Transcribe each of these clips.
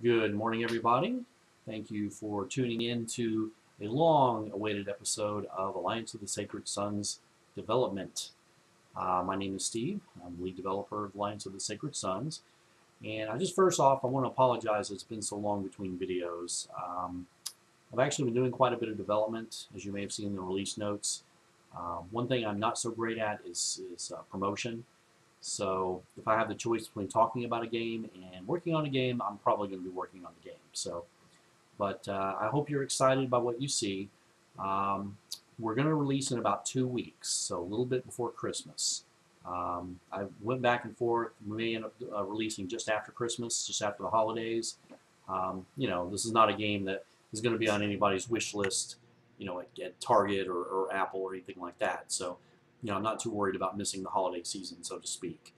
Good morning, everybody. Thank you for tuning in to a long awaited episode of Alliance of the Sacred Suns development. Uh, my name is Steve. I'm the lead developer of Alliance of the Sacred Suns. And I just first off, I want to apologize it's been so long between videos. Um, I've actually been doing quite a bit of development, as you may have seen in the release notes. Um, one thing I'm not so great at is, is uh, promotion. So if I have the choice between talking about a game and working on a game, I'm probably going to be working on the game. So, but uh, I hope you're excited by what you see. Um, we're going to release in about two weeks, so a little bit before Christmas. Um, I went back and forth. We may end up uh, releasing just after Christmas, just after the holidays. Um, you know, this is not a game that is going to be on anybody's wish list, you know, at, at Target or, or Apple or anything like that. So you know, I'm not too worried about missing the holiday season, so to speak.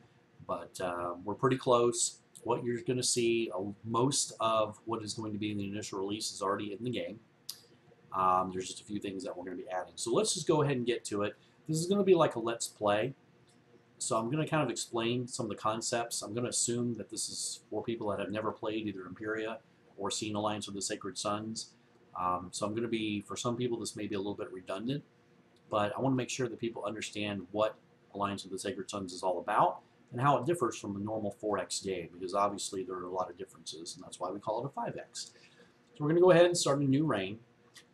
But uh, we're pretty close. What you're going to see, uh, most of what is going to be in the initial release is already in the game. Um, there's just a few things that we're going to be adding. So let's just go ahead and get to it. This is going to be like a let's play. So I'm going to kind of explain some of the concepts. I'm going to assume that this is for people that have never played either Imperia or seen Alliance of the Sacred Suns. Um, so I'm going to be, for some people, this may be a little bit redundant but I want to make sure that people understand what Alliance of the Sacred Suns is all about and how it differs from a normal 4X game because obviously there are a lot of differences and that's why we call it a 5X. So we're going to go ahead and start a new reign.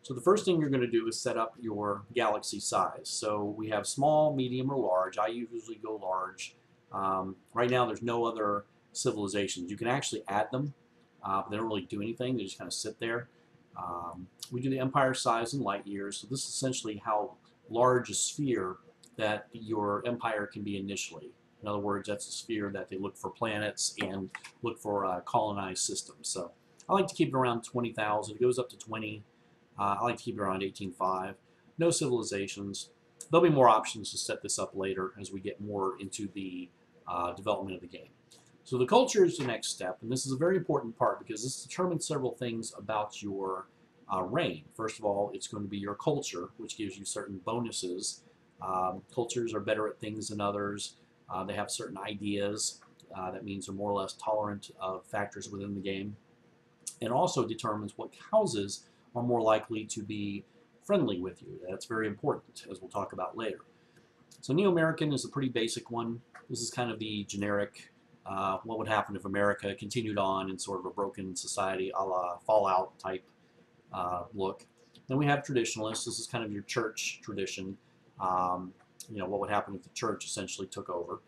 So the first thing you're going to do is set up your galaxy size. So we have small, medium, or large. I usually go large. Um, right now there's no other civilizations. You can actually add them, uh, but they don't really do anything. They just kind of sit there. Um, we do the empire size in light years. So this is essentially how large a sphere that your empire can be initially. In other words, that's a sphere that they look for planets and look for uh, colonized systems. So I like to keep it around 20,000. It goes up to 20. Uh, I like to keep it around 18.5. No civilizations. There'll be more options to set this up later as we get more into the uh, development of the game. So the culture is the next step, and this is a very important part because this determines several things about your uh, reign. First of all, it's going to be your culture, which gives you certain bonuses. Um, cultures are better at things than others. Uh, they have certain ideas. Uh, that means they're more or less tolerant of factors within the game. And also determines what houses are more likely to be friendly with you. That's very important, as we'll talk about later. So Neo-American is a pretty basic one. This is kind of the generic, uh, what would happen if America continued on in sort of a broken society a la Fallout type uh, look. Then we have traditionalists. This is kind of your church tradition. Um, you know, what would happen if the church essentially took over.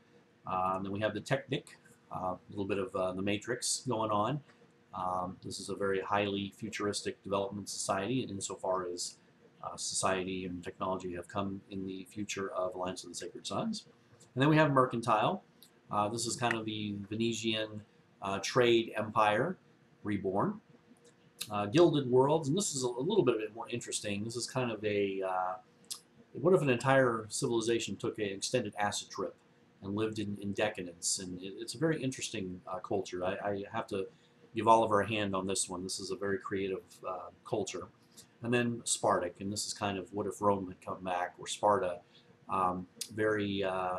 Um, then we have the Technic, uh, a little bit of uh, the Matrix going on. Um, this is a very highly futuristic development society insofar as uh, society and technology have come in the future of Alliance of the Sacred Suns. And then we have Mercantile. Uh, this is kind of the Venetian uh, trade empire reborn uh, Gilded Worlds, and this is a, a, little bit more interesting. This is kind of a, uh, what if an entire civilization took an extended acid trip and lived in, in decadence? And it, it's a very interesting uh, culture. I, I, have to give Oliver a hand on this one. This is a very creative uh, culture. And then Spartic, and this is kind of what if Rome had come back, or Sparta, um, very, uh,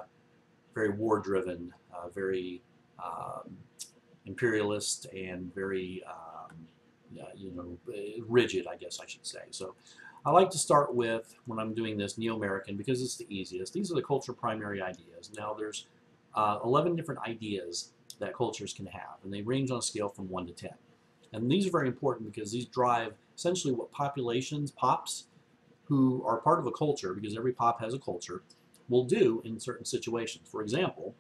very war-driven, uh, very um, imperialist, and very you know, rigid, I guess I should say. So I like to start with, when I'm doing this, Neo-American because it's the easiest. These are the culture primary ideas. Now there's uh, 11 different ideas that cultures can have, and they range on a scale from 1 to 10. And these are very important because these drive essentially what populations, pops, who are part of a culture, because every pop has a culture, will do in certain situations. For example,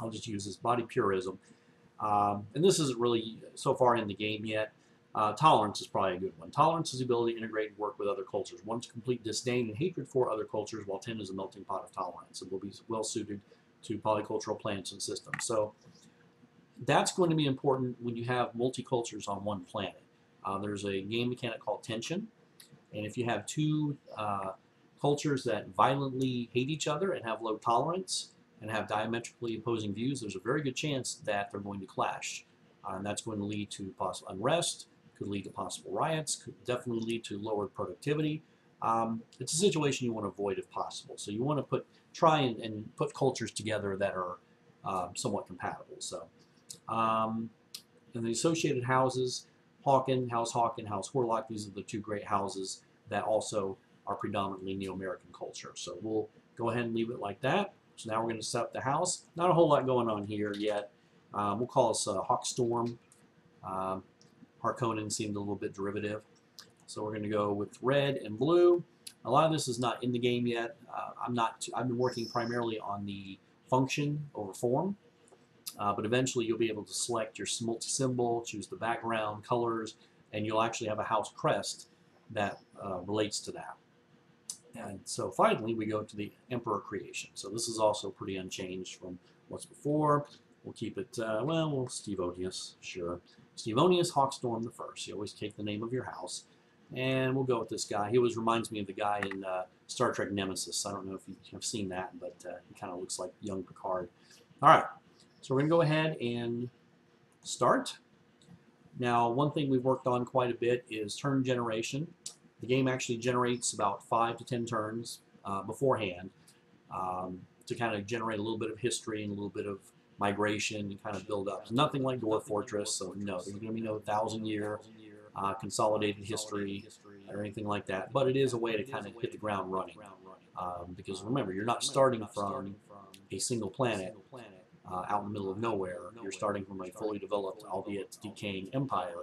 I'll just use this body purism. Um, and this isn't really so far in the game yet, uh, tolerance is probably a good one. Tolerance is the ability to integrate and work with other cultures. One's complete disdain and hatred for other cultures, while 10 is a melting pot of tolerance and will be well suited to polycultural plants and systems. So that's going to be important when you have multicultures on one planet. Uh, there's a game mechanic called tension, and if you have two uh, cultures that violently hate each other and have low tolerance and have diametrically opposing views, there's a very good chance that they're going to clash. Uh, and that's going to lead to possible unrest, could lead to possible riots, could definitely lead to lowered productivity. Um, it's a situation you want to avoid if possible. So you want to put try and, and put cultures together that are uh, somewhat compatible. So um, And the associated houses, Hawken, House Hawken, House Horlock, these are the two great houses that also are predominantly Neo-American culture. So we'll go ahead and leave it like that. So now we're going to set up the house. Not a whole lot going on here yet. Um, we'll call this uh, Hawkstorm. Um, Harkonnen seemed a little bit derivative. So we're going to go with red and blue. A lot of this is not in the game yet. Uh, I'm not. I've been working primarily on the function over form. Uh, but eventually you'll be able to select your multi-symbol, choose the background, colors, and you'll actually have a house crest that uh, relates to that. And so finally we go to the Emperor creation. So this is also pretty unchanged from what's before. We'll keep it, uh, well, we'll Stevonius, sure. Stevonius Hawkstorm the first. You always take the name of your house. And we'll go with this guy. He always reminds me of the guy in uh, Star Trek Nemesis. I don't know if you have seen that, but uh, he kind of looks like young Picard. All right, so we're going to go ahead and start. Now, one thing we've worked on quite a bit is turn generation. The game actually generates about five to ten turns uh, beforehand um, to kind of generate a little bit of history and a little bit of migration and kind of build up. Nothing like Dwarf Fortress, so no, there's going to be no thousand year uh, consolidated history or anything like that. But it is a way to kind of hit the ground running. Um, because remember, you're not starting from a single planet uh, out in the middle of nowhere. You're starting from a fully developed, albeit decaying empire,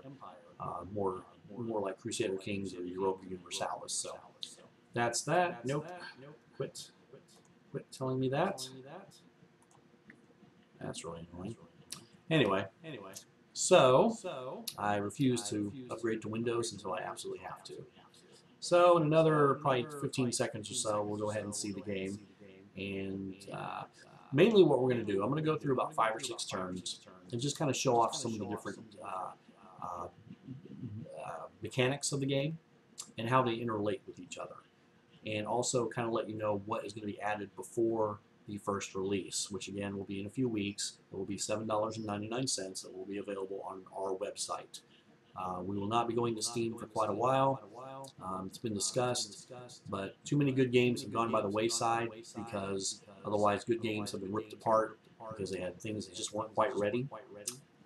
uh, more more like Crusader Kings or Europa Universalis. So that's that. Nope. Quit. Quit telling me that. That's really annoying. Anyway, anyway. So I refuse to upgrade to Windows until I absolutely have to. So in another probably 15 seconds or so, we'll go ahead and see the game. And uh, mainly what we're going to do, I'm going to go through about five or six turns and just kind of show off some of the different uh, uh, uh, mechanics of the game and how they interrelate with each other. And also kind of let you know what is going to be added before the first release, which again will be in a few weeks. It will be $7.99. It will be available on our website. Uh, we will not be going to Steam for quite a while. Um, it's been discussed, but too many good games have gone by the wayside because otherwise good games have been ripped apart because they had things that just weren't quite ready.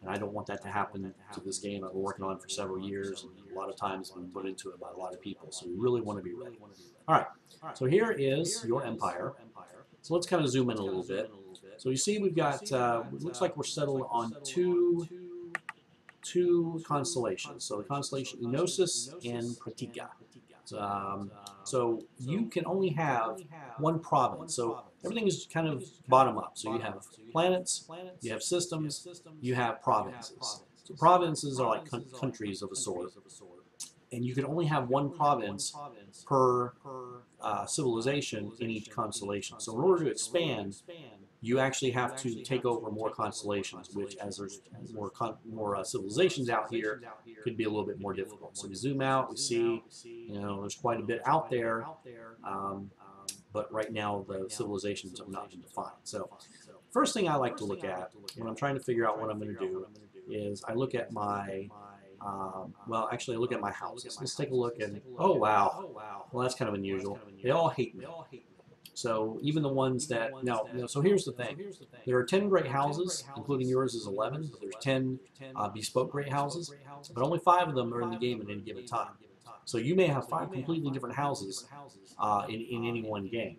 And I don't want that to happen to this game I've been working on for several years, and a lot of times been put into it by a lot of people. So we really want to be ready. All right, so here is your empire. So let's kind of zoom in a little bit. So you see we've got, uh, it looks like we're settled on two two constellations. So the constellation Enosis and Pratica. Um, so you can only have one province. So everything is kind of bottom up. So you have planets, you have systems, you have provinces. So provinces are like countries of a sort. And you can only have one province per uh, civilization in each constellation. So in order to expand, you actually have to take over more constellations, which as there's more more uh, civilizations out here, could be a little bit more difficult. So we zoom out, we see, you know, there's quite a bit out there, um, but right now the civilizations have not been defined. So first thing I like to look at when I'm trying to figure out what I'm going to do is I look at my um, well, actually, I look at my house. Let's take a look and oh wow, well that's kind of unusual. They all hate me. So even the ones that no, no. So here's the thing: there are ten great houses, including yours is eleven. But there's ten uh, bespoke great houses, but only five of them are in the game at any given time. So you may have five completely different houses uh, in in any one game.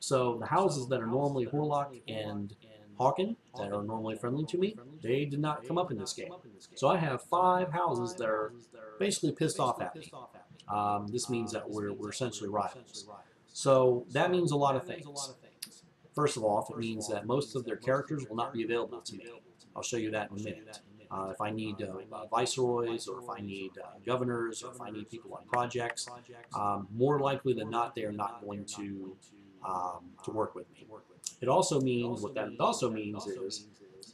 So the houses that are normally Horlock and Hawken that are normally friendly to me, they did not come up in this game. So I have five houses that are basically pissed off at me. Um, this means that we're, we're essentially rivals. So that means a lot of things. First of all, it means that most of their characters will not be available to me. I'll show you that in a minute. Uh, if I need uh, uh, viceroys, or if I need uh, governors, or if I need people on projects, um, more likely than not, they are not going to um, to work with me. It also means what that also means is,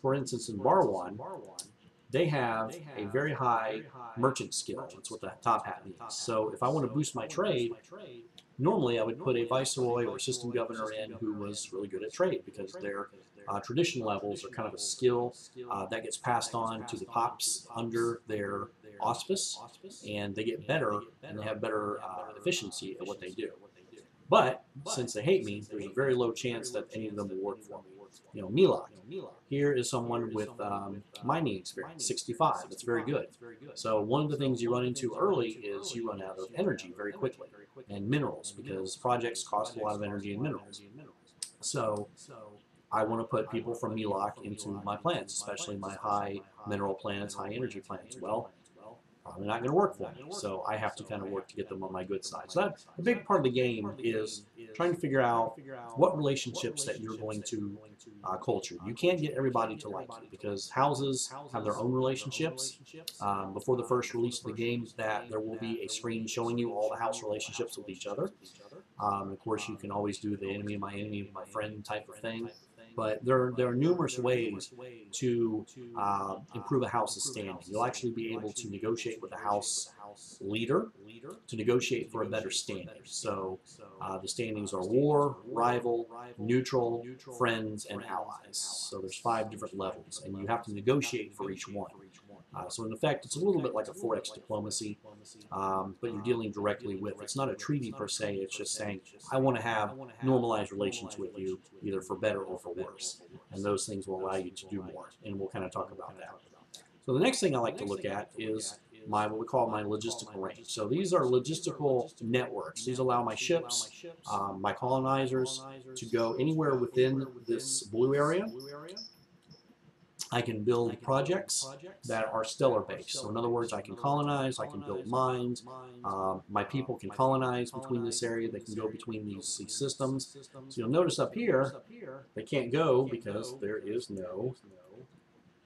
for instance, in Barwon, they have a very high merchant skill. That's what the top hat means. So if I want to boost my trade, Normally, I would put a viceroy or system governor in who was really good at trade because their uh, tradition levels are kind of a skill uh, that gets passed on to the pops under their auspice, and they get better and they have better uh, efficiency at what they do. But since they hate me, there's a very low chance that any of them will work for me. You know, Milok. Here is someone with um, mining experience, 65. That's very good. So one of the things you run into early is you run out of energy very quickly and minerals because projects cost a lot of energy and minerals. So I want to put people from Milok into my plants, especially my high mineral plants, high energy plants. Well, probably not going to work for me. So I have to kind of work to get them on my good side. So that a big part of the game is trying to figure out what relationships that you're going to uh, culture. You can't get everybody to like you because houses have their own relationships. Um, before the first release of the game, that there will be a screen showing you all the house relationships with each other. Um, of course, you can always do the enemy of my enemy, my friend type of thing. But there, there are numerous ways to uh, improve a house's standing. You'll actually be able to negotiate with the house leader to negotiate for a better standing. So uh, the standings are war, rival, neutral, friends, and allies. So there's five different levels, and you have to negotiate for each one. Uh, so in effect, it's a little bit like a 4X diplomacy, um, but you're dealing directly with. It's not a treaty per se. It's just saying, I want to have normalized relations with you, either for better or for worse. And those things will allow you to do more. And we'll kind of talk about that. So the next thing I like to look at is my what we call my logistical range. So these are logistical networks. These allow my ships, um, my colonizers to go anywhere within this blue area. I can build projects that are stellar based. So in other words, I can colonize, I can build mines. Um, my people can colonize between this area. They can go between these, these systems. So you'll notice up here, they can't go because there is no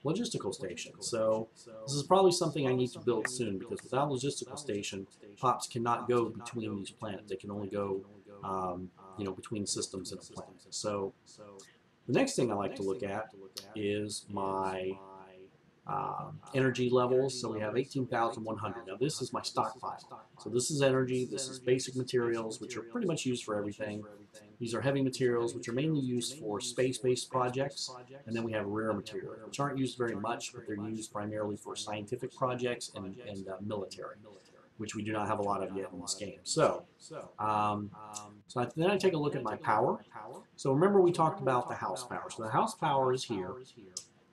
logistical station. So this is probably something I need to build soon because without logistical station, pops cannot go between these planets. They can only go, um, you know, between systems in a planet. So the next thing I like to look at is my um, energy levels. So we have 18,100. Now this is my stockpile. So this is energy, this is basic materials, which are pretty much used for everything. These are heavy materials, which are mainly used for space-based projects. And then we have rare materials, which aren't used very much, but they're used primarily for scientific projects and, and uh, military which we do not have a lot of yet in this game. So, um, so I, then I take a look at my power. So remember we talked about the house power. So the house power is here.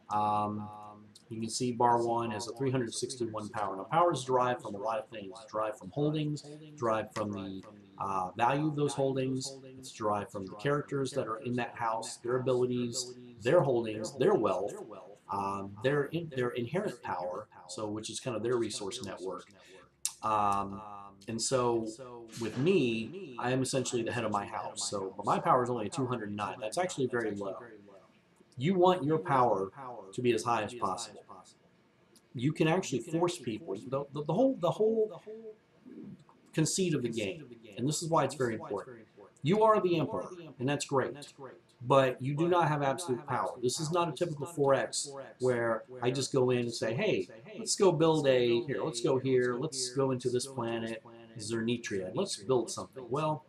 Um, you can see bar 1 has a 361 power. Now power is derived from a lot of things. It's derived from holdings, derived from the uh, value of those holdings, it's derived from the characters that are in that house, their abilities, their holdings, their wealth, um, their, in, their inherent power, so which is kind of their resource network. Um, and so with me, I am essentially the head of my house. So but my power is only a 209. That's actually very low. You want your power to be as high as possible. You can actually force people. The, the, the whole the whole conceit of the game, and this is why it's very important. You are the emperor, and that's great but you do not have absolute power. This is not a typical 4X where I just go in and say, hey, let's go build a, here, let's go here, let's go into this planet, Zernitria, let's build something. Well,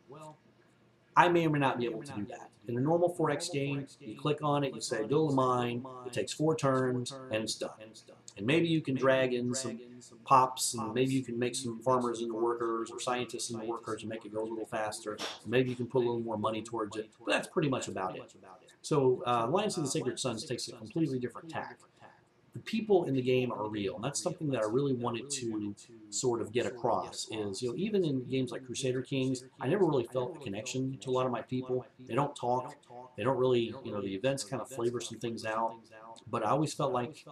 I may or may not be able to do that. In a normal 4X game, you click on it, you say build a mine, it takes four turns, and it's done. And maybe you can drag in some pops, and maybe you can make some farmers into workers or scientists into workers and make it go a little faster. Maybe you can put a little more money towards it, but that's pretty much about it. So uh, Alliance of the Sacred Suns takes a completely different tack the people in the game are real. And that's something that I really wanted to sort of get across is, you know, even in games like Crusader Kings, I never really felt a connection to a lot of my people. They don't talk. They don't really, you know, the events kind of flavor some things out. But I always felt like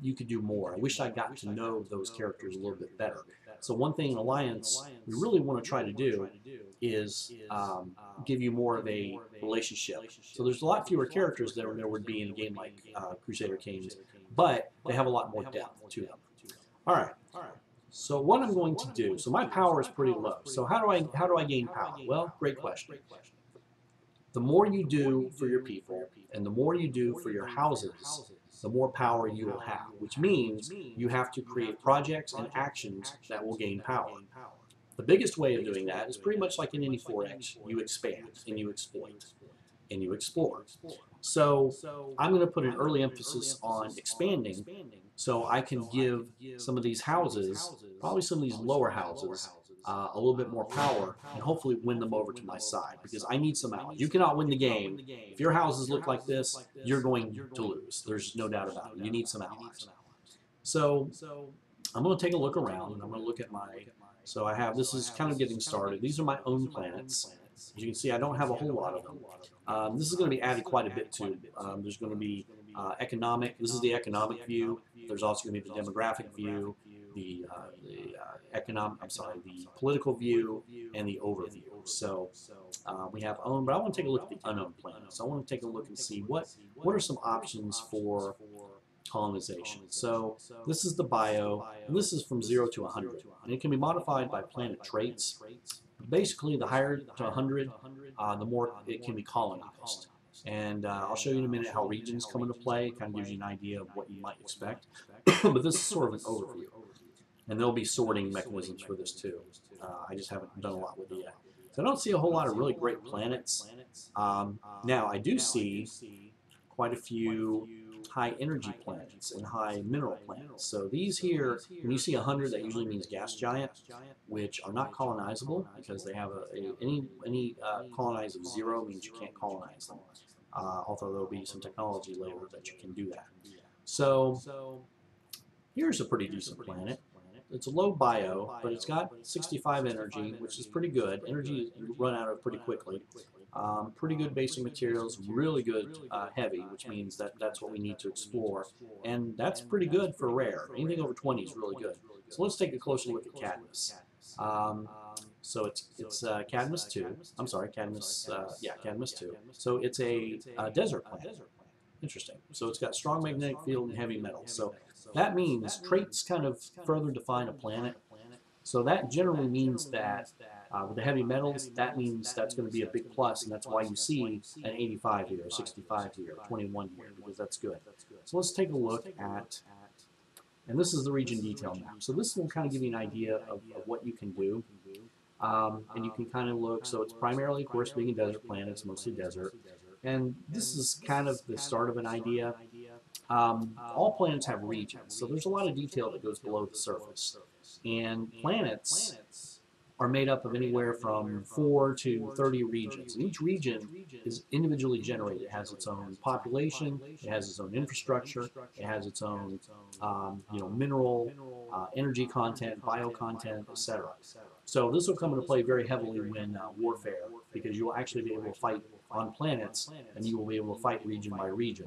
you could do more. I wish I got to know those characters a little bit better. So one thing in Alliance we really want to try to do is um, give you more of a relationship. So there's a lot fewer characters than there would be in a game like uh, Crusader Kings but they have a lot more depth to them. All right. So what I'm going to do, so my power is pretty low. So how do I how do I gain power? Well, great question. The more you do for your people and the more you do for your houses, the more power you will have, which means you have to create projects and actions that will gain power. The biggest way of doing that is pretty much like in any 4X. You expand and you exploit and you explore. So I'm going to put an early emphasis on expanding so I can give some of these houses, probably some of these lower houses, uh, a little bit more power and hopefully win them over to my side because I need some allies. You cannot win the game. If your houses look like this, you're going to lose. There's no doubt about it. You need some allies. So I'm going to take a look around and I'm going to look at my, so I have, this is kind of getting started. These are my own planets. As you can see, I don't have a whole lot of them. Um, this is going to be added quite a bit to. Um, there's going to be uh, economic, this is the economic view. There's also going to be the demographic view, the, uh, the uh, economic, I'm sorry, the political view, and the overview. So uh, we have owned, but I want to take a look at the unknown planets. I want to take a look and see what, what are some options for colonization. So this is the bio, and this is from 0 to 100. And it can be modified by planet traits. Basically, the higher to 100, uh, the more it can be colonized. And uh, I'll show you in a minute how regions come into play. It kind of gives you an idea of what you might expect. but this is sort of an overview. And there'll be sorting mechanisms for this too. Uh, I just haven't done a lot with it yet. So I don't see a whole lot of really great planets. Um, now, I do see quite a few high energy planets and high mineral planets. So these here, when you see 100, that usually means gas giant, which are not colonizable because they have a, a any any uh, colonize of zero means you can't colonize them. Uh, although there'll be some technology later that you can do that. So here's a pretty decent planet. It's a low bio, but it's got 65 energy, which is pretty good. Energy you run out of pretty quickly. Um, pretty good basic materials, really good uh, heavy, which means that that's what we need to explore. And that's pretty good for rare. Anything over 20 is really good. So let's take a closer look at Cadmus. Um, so it's it's uh, Cadmus 2. I'm sorry, Cadmus, uh, yeah, Cadmus 2. So it's a, a desert planet. Interesting. So it's got strong magnetic field and heavy metals. So that means traits kind of further define a planet. So that generally means that uh, with the heavy metals, that means that's going to be a big plus, and that's why you see an 85 here, 65 here, 21 here, because that's good. So let's take a look at, and this is the region detail map. So this will kind of give you an idea of, of what you can do. Um, and you can kind of look, so it's primarily, of course, being a desert planet, it's mostly desert. And this is kind of the start of an idea. Um, all planets have regions, so there's a lot of detail that goes below the surface. And planets are made up of anywhere from 4 to 30 regions. And each region is individually generated. It has its own population, it has its own infrastructure, it has its own um, you know, mineral, uh, energy content, bio content, etc. So this will come into play very heavily when uh, warfare, because you will actually be able to fight on planets, and you will be able to fight region by region.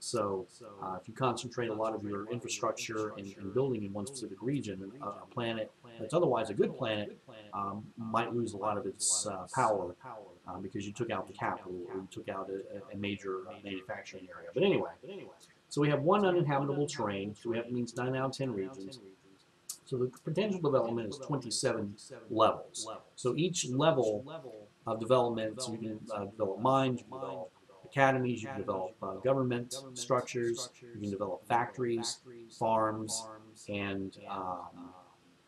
So uh, if you concentrate a lot of your infrastructure and, and building in one specific region, uh, a planet that's otherwise a good planet um, might lose a lot of its uh, power uh, because you took out the capital or you took out a, a major manufacturing area. But anyway, so we have one uninhabitable terrain. So we have means nine out of ten regions. So the potential development is 27 levels. So each level of development, so you can uh, develop mines, you can develop academies, you can develop uh, government structures, you can develop factories, farms, and um,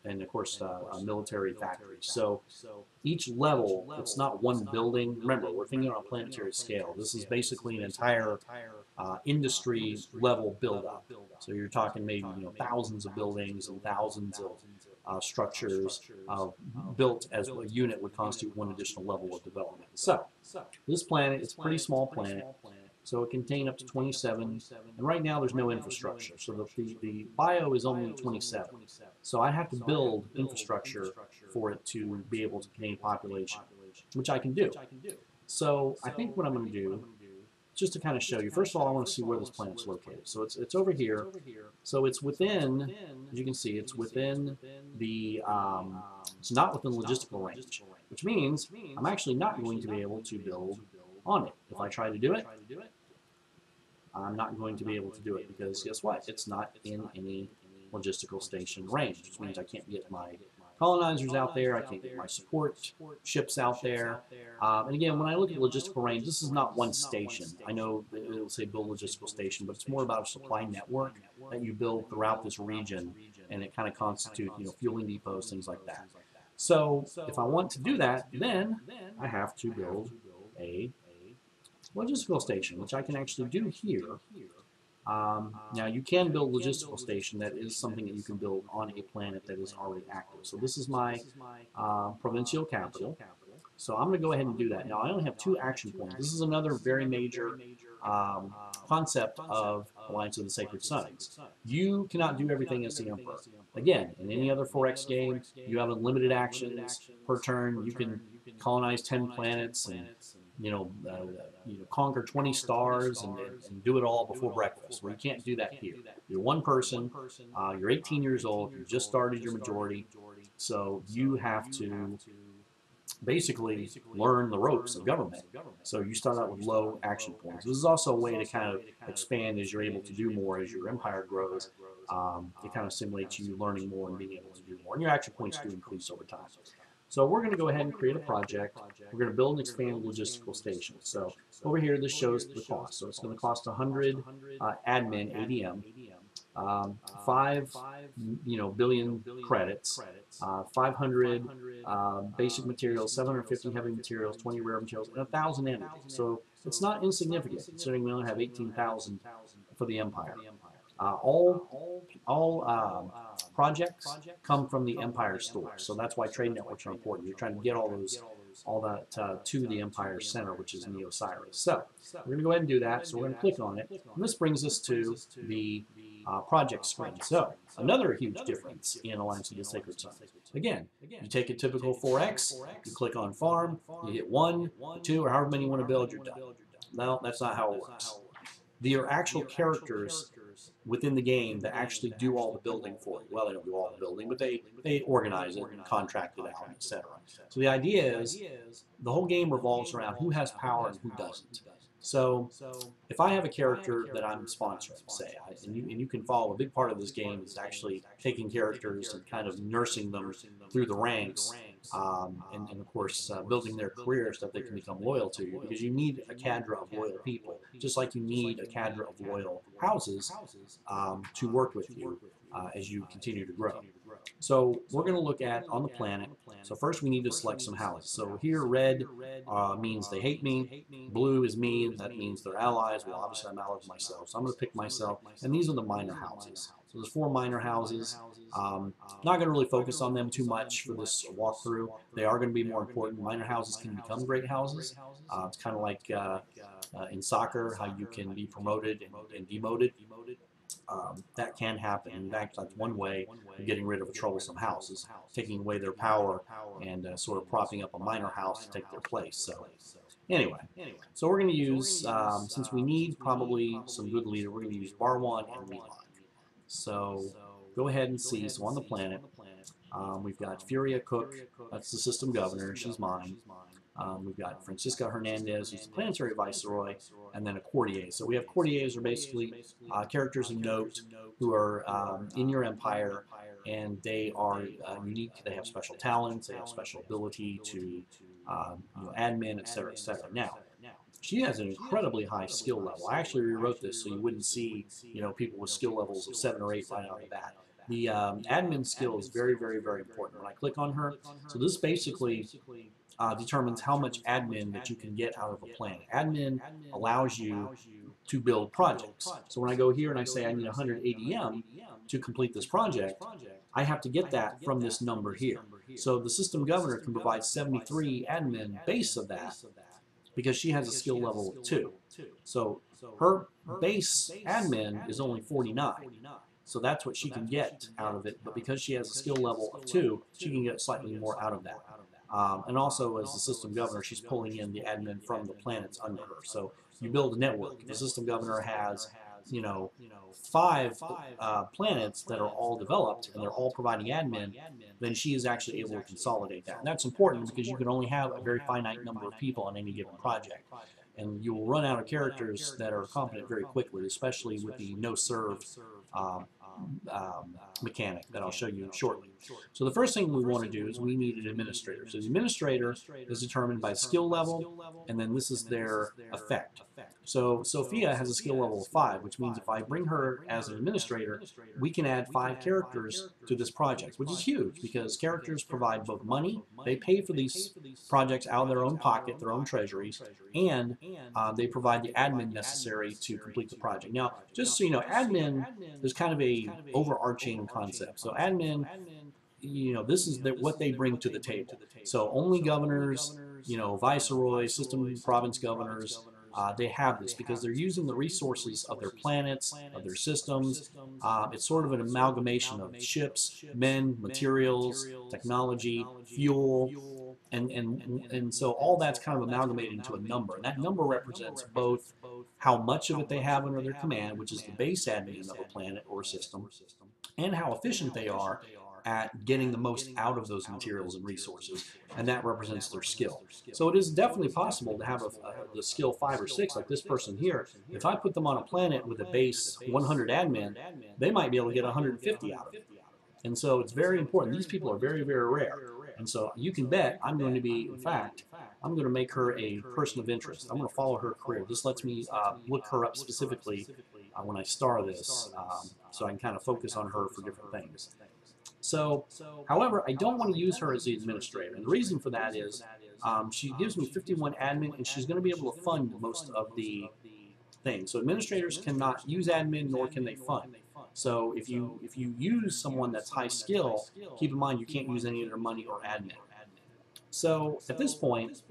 and of course uh, military factories. So each level, it's not one building. Remember, we're thinking on a planetary scale. This is basically an entire uh, industry level buildup. So you're talking maybe you know thousands of buildings and thousands of uh, structures uh, built as a unit would constitute one additional level of development. So this planet, is a pretty small planet. So it contains up to 27, and right now there's no infrastructure. So the, the, the bio is only 27. So I have to build infrastructure for it to be able to contain population, which I can do. So I think what I'm going to do, just to kind of show you, first of all, I want to see where this planet's located. So it's, it's over here. So it's within, as you can see, it's within the, um, it's not within logistical range, which means I'm actually not going to be able to build on it. If I try to do it, I'm not going to be able to do it because guess what? It's not in any logistical station range, which means I can't get my colonizers out there, I can't get my support ships out there. Um, and again, when I look at logistical range, this is not one station. I know it'll say build logistical station, but it's more about a supply network that you build throughout this region, and it kind of constitutes, you know, fueling depots, things like that. So if I want to do that, then I have to build a logistical station, which I can actually do here. Um, now you can build logistical station. That is something that you can build on a planet that is already active. So this is my uh, provincial capital. So I'm going to go ahead and do that. Now I only have two action points. This is another very major um, concept of Alliance of the Sacred Suns. You cannot do everything as the Emperor. Again, in any other 4X game, you have unlimited actions per turn. You can colonize 10 planets and you know, uh, you know, conquer 20 stars and, and, do it all before breakfast. Well, you can't do that here. You're one person. Uh, you're 18 years old. You just started your majority, so you have to basically learn the ropes of government. So you start out with low action points. This is also a way to kind of expand as you're able to do more as your empire grows. Um, it kind of simulates you learning more and being able to do more. And your action points do increase over time. So we're going to go ahead and create a project. We're going to build and expand logistical stations. So over here, this shows the cost. So it's going to cost 100 uh, admin ADM, um, five, you know, billion credits, uh, 500 uh, basic materials, 750 heavy materials, 20 rare materials, and 1,000 energy. So it's not insignificant considering we only have 18,000 for the Empire. Uh, all all um, projects come from the Empire store, so that's why trade networks are important. You're trying to get all those all that uh, to the Empire Center, which is Neo Cyrus. So we're going to go ahead and do that. So we're going to click on it. And this brings us to the uh, project screen. So another huge difference in Alliance of the Sacred Sun. Again, you take a typical 4X, you click on Farm, you hit 1, 2, or however many you want to build, you're done. No, that's not how it works. Are actual characters within the game that actually do all the building for you. Well, they don't do all the building, but they, they organize it and contract it out, etc. So the idea is the whole game revolves around who has power and who doesn't. So if I have a character that I'm sponsoring, say, and you, and you can follow, a big part of this game is actually taking characters and kind of nursing them through the ranks, um, and, and, of course uh, building their careers so that they can become loyal to you, because you need a cadre of loyal people, just like you need a cadre of loyal houses um, to work with you uh, as you continue to grow. So we're going to look at on the planet. So first we need to select some houses. So here red uh, means they hate me. Blue is me. That means they're allies. Well, obviously I'm allied with myself. So I'm going to pick myself. And these are the minor houses. So there's four minor houses. Um, not going to really focus on them too much for this walkthrough. They are going to be more important. Minor houses can become great houses. Uh, it's kind of like uh, uh, in soccer, how you can be promoted and, and demoted um, that can happen. In fact, that's one way of getting rid of a troublesome house is taking away their power and uh, sort of propping up a minor house to take their place. So anyway, so we're going to use, um, since we need probably some good leader, we're going to use Bar 1 and. So go ahead and see. So on the planet, um, we've got Furia Cook. That's the system governor. She's mine. Um, we've got Francisca Hernandez, who's the planetary viceroy, and then a courtier. So we have courtiers are basically uh, characters of note who are um, in your empire, and they are uh, unique. They have special talents. They have special ability to um, you know, admin, etc., etc. Now, she has an incredibly high skill level. I actually rewrote this so you wouldn't see you know people with skill levels of seven or eight right out of the bat. The um, admin skill is very, very, very important. When I click on her, so this basically uh, determines how much admin that you can get out of a plan. Admin allows you to build projects. So when I go here and I say I need 100 ADM to complete this project, I have to get that from this number here. So the system governor can provide 73 admin base of that because she has a skill level of 2. So her base admin is only 49. So that's what she can get out of it. But because she has a skill level of 2, she can get slightly more out of that. Um, and also, as the system governor, she's pulling in the admin from the planets under her. So you build a network. The system governor has, you know, five uh, planets that are all developed and they're all providing admin. Then she is actually able to consolidate that. And that's important because you can only have a very finite number of people on any given project. And you will run out of characters that are competent very quickly, especially with the no serve um, um, mechanic that I'll show you shortly. So the first thing we want to do is we need an administrator. So the administrator is determined by skill level, and then this is their effect. So Sophia has a skill level of 5, which means if I bring her as an administrator, we can add 5 characters to this project, which is huge because characters provide both money They pay for these projects out of their own pocket, their own treasuries, and uh, they provide the admin necessary to complete the project. Now, just so you know, admin is kind of a overarching concept. So admin, you know, this is the, what they bring to the table. So only governors, you know, viceroy, system province governors, uh, they have this because they're using the resources of their planets, of their systems. Uh, it's sort of an amalgamation of ships, men, materials, technology, fuel, and, and, and so all that's kind of amalgamated into a number. And that number represents both how much of it they have under their command, which is the base admin of a planet or system, and how efficient they are at getting the most out of those materials and resources, and that represents their skill. So it is definitely possible to have a, a, the skill five or six, like this person here. If I put them on a planet with a base 100 admin, they might be able to get 150 out of it. And so it's very important. These people are very, very rare. And so you can bet I'm going to be, in fact, I'm going to make her a person of interest. I'm going to follow her career. This lets me uh, look her up specifically uh, when I star this, um, so I can kind of focus on her for different things. So, however, I don't want to use her as the administrator. And the reason for that is um, she gives me 51 admin, and she's going to be able to fund most of the things. So administrators cannot use admin, nor can they fund. So if you if you use someone that's high skill, keep in mind you can't use any of their money or admin. So at this point,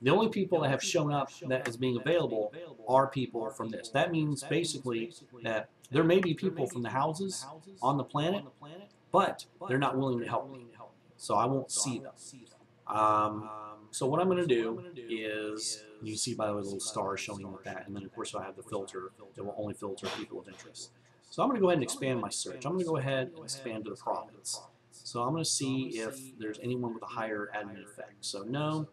the only people that have shown up that is being available are people from this. That means basically that there may be people from the houses on the planet but they're not willing to help me. So I won't see them. Um, so what I'm going to do is, you see by the little star showing with that, and then of course I have the filter that will only filter people of interest. So I'm going to go ahead and expand my search. I'm going to go ahead and expand to the province. So I'm going to see if there's anyone with a higher admin effect. So no.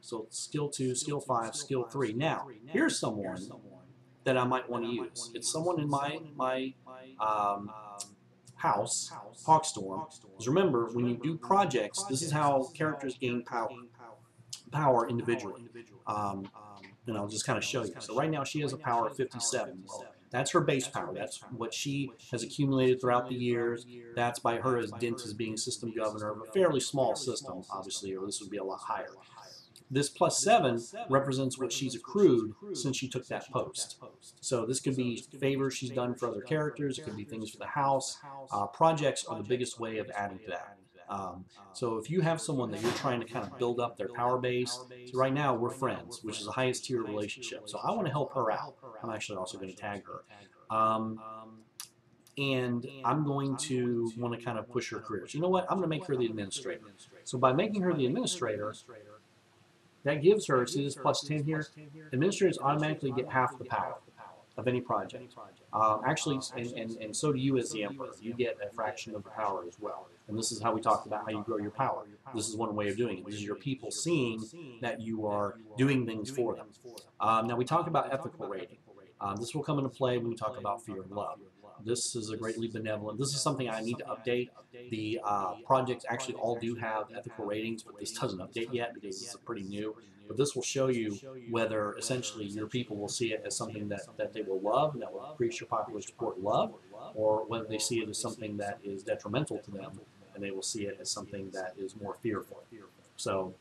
So skill 2, skill 5, skill 3. Now, here's someone that I might want to use. It's someone in my, my um, house, Hawkstorm, is remember, when you do projects, this is how characters gain power, power individually. Um, and I'll just kind of show you. So right now she has a power of 57. Well, that's her base power. That's what she has accumulated throughout the years. That's by her as Dint as being system governor of a fairly small system, obviously, or this would be a lot higher. This plus seven represents what she's accrued since she took that post. So this could be favors she's done for other characters. It could be things for the house. Uh, projects are the biggest way of adding to that. Um, so if you have someone that you're trying to kind of build up their power base, so right now we're friends, which is the highest tier relationship. So I want to help her out. I'm actually also going to tag her. Um, and I'm going to want to kind of push her career. So you know what? I'm going to make her the administrator. So by making her the administrator, that gives her, see this plus 10 here? Administrators automatically get half the power of any project. Um, actually, and, and, and so do you as the emperor. You get a fraction of the power as well. And this is how we talked about how you grow your power. This is one way of doing it. This is your people seeing that you are doing things for them. Um, now, we talk about ethical rating. Um, this will come into play when we talk about fear and love. This is a greatly benevolent. This is something I need to update. The uh, projects actually all do have ethical ratings, but this doesn't update yet because this is pretty new. But this will show you whether essentially your people will see it as something that, that they will love, and that will increase your popular support love, or whether they see it as something that is detrimental to them and they will see it as something that is more fearful. So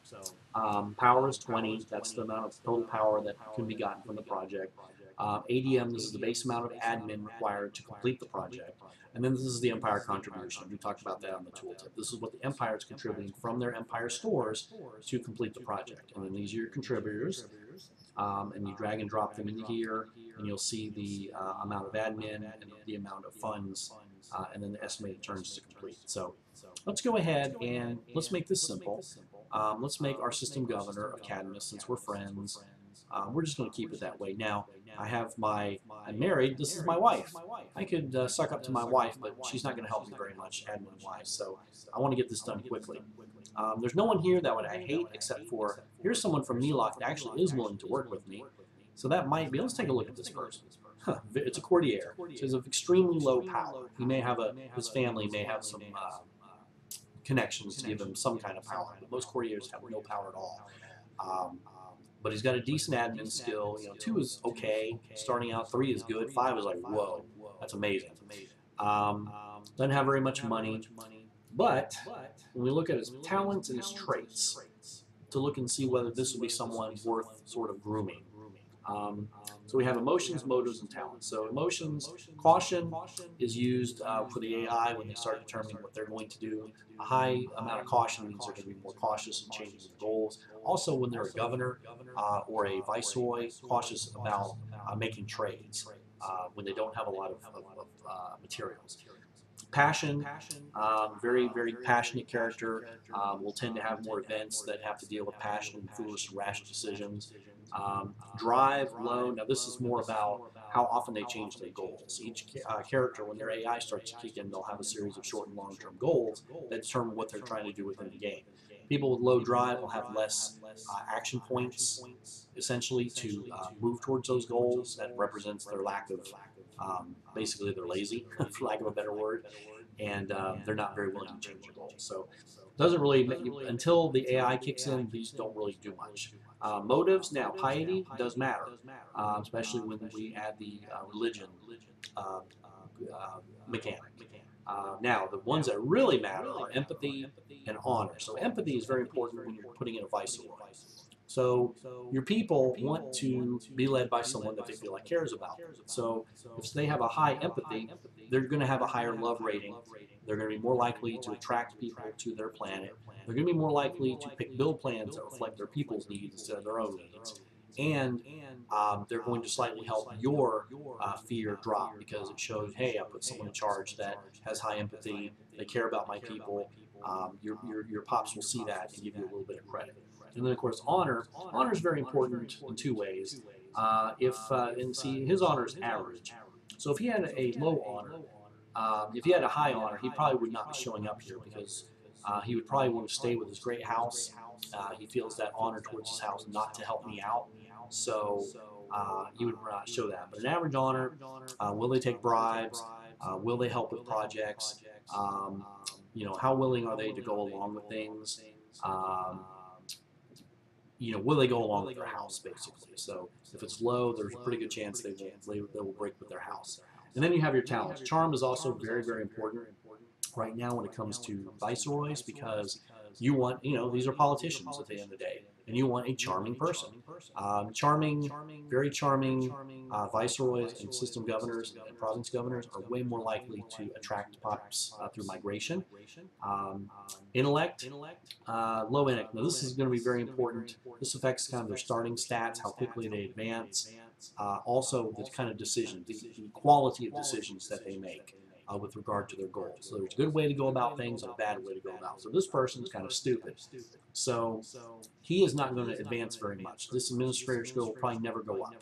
um, power is 20. That's the amount of total power that can be gotten from the project. Uh, ADM, this is the base amount of admin required to complete the project. And then this is the Empire contribution. We talked about that on the tooltip. This is what the Empire is contributing from their Empire stores to complete the project. And then these are your contributors. Um, and you drag and drop them into here, and you'll see the uh, amount of admin and the amount of funds, uh, and then the estimated turns to complete. So let's go ahead and let's make this simple. Um, let's make our system governor of Cadmus, since we're friends. Um, we're just going to keep it that way. Now, I have my, I'm married, this is my wife. I could uh, suck up to my wife, but she's not going to help me very much admin-wise, so I want to get this done quickly. Um, there's no one here that would I hate except for, here's someone from Melok that actually is willing to work with me. So that might be, let's take a look at this person. Huh, it's a courtier. So he's of extremely low power. He may have a, his family may have some uh, connections to give him some kind of power, but most courtiers have no power at all. Um, but he's got a decent admin skill. You know, two is okay. Starting out, three is good. Five is like, whoa, that's amazing. Um, doesn't have very much money. But when we look at his talents and his traits, to look and see whether this would be someone worth sort of grooming. Um, so we have emotions, motives, and talents. So emotions, caution is used uh, for the AI when they start determining what they're going to do. A high amount of caution means they're going to be more cautious in changing their goals. Also, when they're a governor uh, or a viceroy, cautious about uh, making trades uh, when they don't have a lot of, of, of uh, materials. Passion, um, very, very passionate character, um, will tend to have more events that have to deal with passion and foolish, rash decisions. Um, drive, low. Now, this is more about how often they change their goals. Each uh, character, when their AI starts to kick in, they'll have a series of short and long term goals that determine what they're trying to do within the game. People with low drive will have less uh, action points, essentially, to uh, move towards those goals. That represents their lack of, um, basically, they're lazy, for lack of a better word, and uh, they're not very willing to change their goals. So, doesn't really until the AI kicks in. These don't really do much. Uh, motives now, piety does matter, uh, especially when we add the uh, religion uh, uh, mechanic. Uh, now, the ones that really matter are empathy and honor. So, empathy is very important when you're putting in a viceroy. So, your people want to be led by someone that they feel like cares about them. So, if they have a high empathy, they're going to have a higher love rating. They're going to be more likely to attract people to their planet. They're going to be more likely to pick build plans that reflect their people's needs instead of their own needs. And um, they're going to slightly help your uh, fear drop because it shows, hey, I put someone in charge that has high empathy, they care about my people. Um, your, your, your pops will see that and give you a little bit of credit. And then, of course, honor. Honor is very important in two ways. Uh, if uh, and see, his honor is average. So if he had a low honor, um, if he had a high honor, he probably would not be showing up here because uh, he would probably want to stay with his great house. Uh, he feels that honor towards his house not to help me out. So uh, he would not show that. But an average honor, uh, will they take bribes? Uh, will they help with projects? Um, you know, how willing are they to go along with things? Um, you know, will they go along with their house, basically? So if it's low, there's a pretty good chance they will, they, they will break with their house. And then you have your talents. Charm is also very, very important right now when it comes to viceroys because you want, you know, these are politicians at the end of the day, and you want a charming person. Um, charming, very charming uh, viceroys and system governors and province governors are way more likely to attract pops uh, through migration. Um, intellect, uh, low intellect. Now, this is going to be very important. This affects kind of their starting stats, how quickly they advance. Uh, also, the kind of decisions, the, the quality of decisions that they make uh, with regard to their goals. So there's a good way to go about things and a bad way to go about. So this person is kind of stupid. So he is not going to advance very much. This administrator skill will probably never go up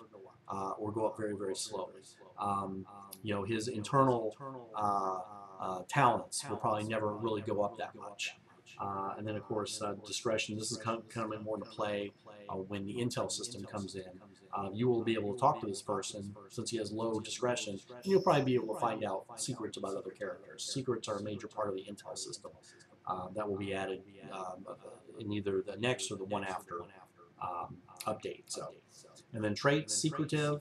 uh, or go up very, very slowly. Um, you know, his internal uh, uh, talents will probably never really go up that much. Uh, and then, of course, uh, discretion. This is of, kind of more into play uh, when the Intel system comes in uh, you will be able to talk to this person since he has low discretion, and you'll probably be able to find out secrets about other characters. Secrets are a major part of the intel system. Uh, that will be added um, in either the next or the one after um, update. So, and then traits, secretive.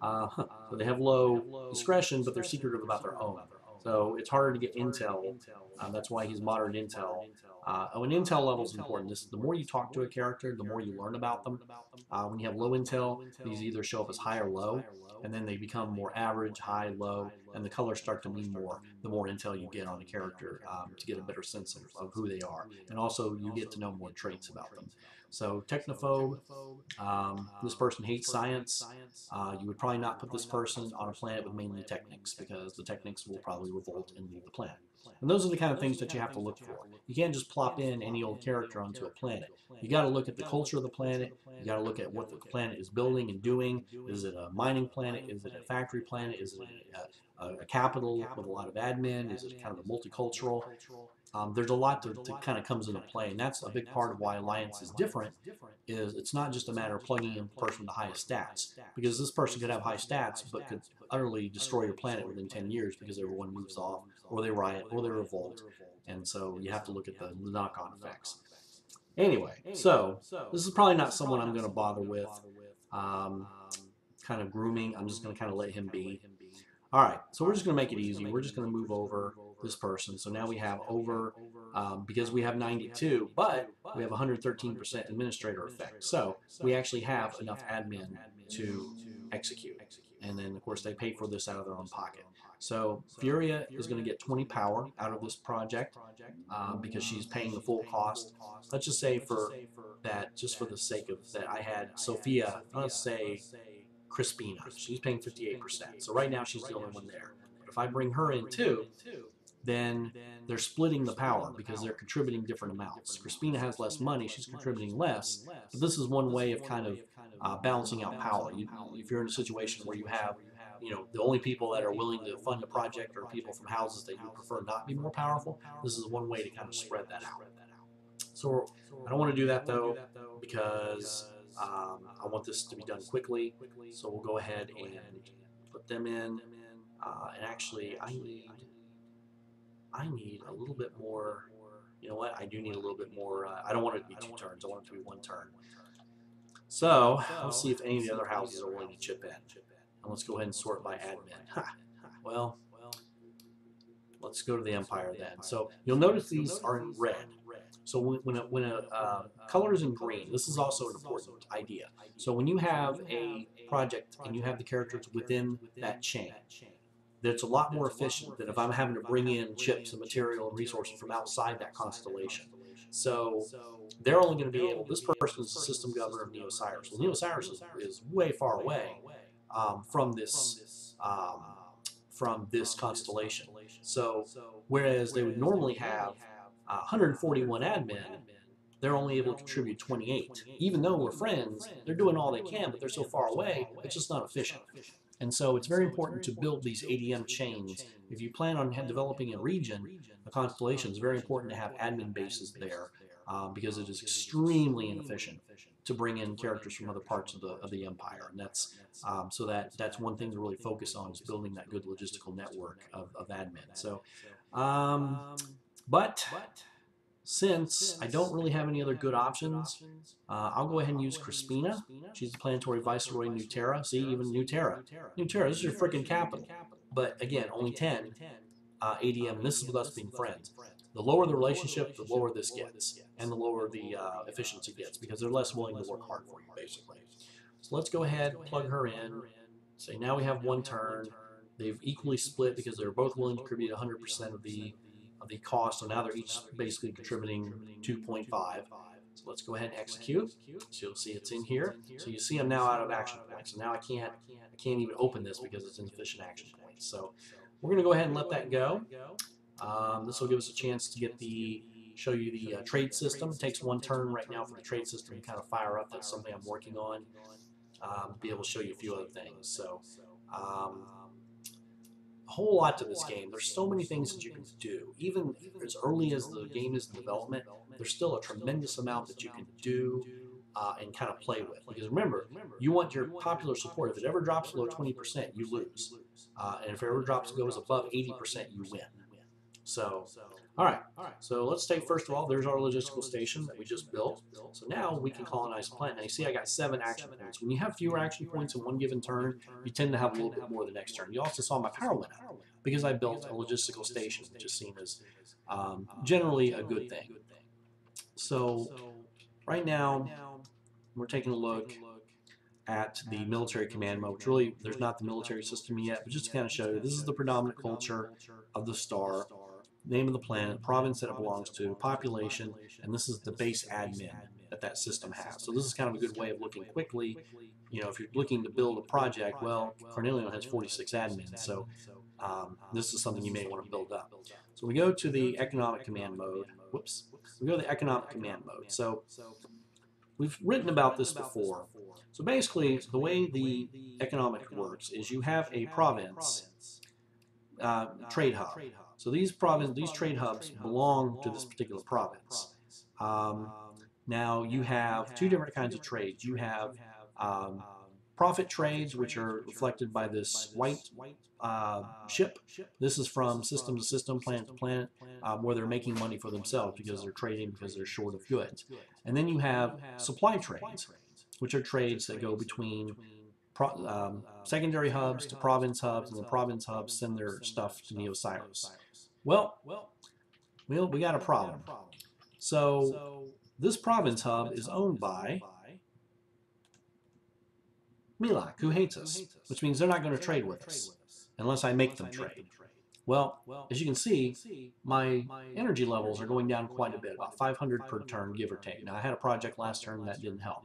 Uh, so they have low discretion, but they're secretive about their own. So it's harder to get intel. Um, that's why he's modern intel. Uh, oh, and intel level is important. This, the more you talk to a character, the more you learn about them. Uh, when you have low intel, these either show up as high or low, and then they become more average, high, low, and the colors start to mean more the more intel you get on a character um, to get a better sense of, of, who they are. And also, you get to know more traits about them. So, technophobe, um, this person hates science. Uh, you would probably not put this person on a planet with mainly technics because the technics will probably revolt and leave the planet. And those are the kind of things that you have to look for. You can't just plop in any old character onto a planet. You got to look at the culture of the planet. You got to look at what the planet is building and doing. Is it a mining planet? Is it a factory planet? Is it a, a, a capital with a lot of admin? Is it kind of a multicultural? Um, there's a lot that kind of comes into play, and that's a big part of why Alliance is different. Is it's not just a matter of plugging in a person with the highest stats, because this person could have high stats but could utterly destroy your planet within 10 years because everyone moves off, or they riot, or they revolt, and so you have to look at the knock-on effects. Anyway, so this is probably not someone I'm going to bother with. Um, kind of grooming. I'm just going to kind of let him be. All right, so we're just going to make it easy. We're just going to move over this person. So now we have over, um, because we have 92, but we have 113% administrator effect. So we actually have enough admin to execute. And then, of course, they pay for this out of their own pocket. So Furia is going to get 20 power out of this project um, because she's paying the full cost. Let's just say for that, just for the sake of that, I had Sophia, let's say Crispina. She's paying 58%. So right now she's the only one there. But if I bring her in too, then they're splitting the power because they're contributing different amounts. Crispina has less money, she's contributing less, but this is one way of kind of uh, balancing out power. You, if you're in a situation where you have, you know, the only people that are willing to fund a project are people from houses that you prefer not be more powerful, this is one way to kind of spread that out. So I don't want to do that though because um, I want this to be done quickly. So we'll go ahead and put them in. Uh, and actually, I need I need a little bit more. You know what? I do need a little bit more. Uh, I don't want it to be two turns. I want it to be one turn. So let's see if any of the other houses are willing to chip in. And let's go ahead and sort by admin. Well, let's go to the Empire then. So you'll notice these are in red. So when, when a, when a uh, color is in green, this is also an important idea. So when you have a project and you have the characters within that chain, that's a lot more efficient than if I'm having to bring in chips and material and resources from outside that constellation. So they're only going to be able, this person is the system governor of Neo-Osiris. Well, Neo-Osiris is, is, way far away um, from this um, from this constellation. So whereas they would normally have uh, 141 admin, they're only able to contribute 28. Even though we're friends, they're doing all they can, but they're so far away, it's just not efficient. And so it's very important to build these ADM chains. If you plan on developing a region, a constellation, it's very important to have admin bases there um, because it is extremely inefficient to bring in characters from other parts of the of the empire, and that's um, so that that's one thing to really focus on is building that good logistical network of, of admin. So, um, but since I don't really have any other good options, uh, I'll go ahead and use Crispina. She's the planetary viceroy in New Terra. See, even New Terra. New Terra, this is your freaking capital. But again, only 10 uh, ADM, and this is with us being friends. The lower the relationship, the lower this gets, and the lower the uh, efficiency gets, because they're less willing to work hard for you, basically. So let's go ahead, plug her in. Say now we have one turn. They've equally split because they're both willing to contribute 100% of the the cost. So now they're each basically contributing 2.5. So let's go ahead and execute. So you'll see it's in here. So you see I'm now out of action points. So now I can't I can't even open this because it's insufficient action points. So we're going to go ahead and let that go. Um, this will give us a chance to get the show you the uh, trade system. It takes one turn right now for the trade system to kind of fire up. That's something I'm working on. Um, be able to show you a few other things. So um, whole lot to this game. There's so many things that you can do. Even as early as the game is in development, there's still a tremendous amount that you can do uh, and kind of play with. Because remember, you want your popular support. If it ever drops below 20%, you lose. Uh, and if it ever drops goes above 80%, you win. So, all right. So let's take first of all, there's our logistical station that we just built. So now we can colonize a planet. Now you see I got seven action points. When you have fewer action points in one given turn, you tend to have a little bit more the next turn. You also saw my power went up because I built a logistical station, which is seen as um, generally a good thing. So right now, we're taking a look at the military command mode, which really, there's not the military system yet, but just to kind of show you, this is the predominant culture of the star name of the planet, province that it belongs to, population, and this is the base admin that that system has. So this is kind of a good way of looking quickly. You know, if you're looking to build a project, well, Carnelian has 46 admins, so um, this is something you may want to build up. So we go to the economic command mode. Whoops. We go to the economic command mode. So we've written about this before. So basically, the way the economic works is you have a province uh, trade hub. So these province, these trade hubs belong to this particular province. Um, now you have two different kinds of trades. You have um, profit trades, which are reflected by this white uh, ship. This is from system to system, planet to planet, um, where they're making money for themselves because they're trading because they're short of goods. And then you have supply trades, which are trades that go between um, secondary hubs to province hubs, and the province hubs send their stuff to Neo-Osiris. Well, well, well, we got a problem. So this province hub is owned by Milok, who hates us, which means they're not going to trade with us unless I make them trade. Well, as you can see, my energy levels are going down quite a bit, about 500 per turn, give or take. Now, I had a project last turn that didn't help.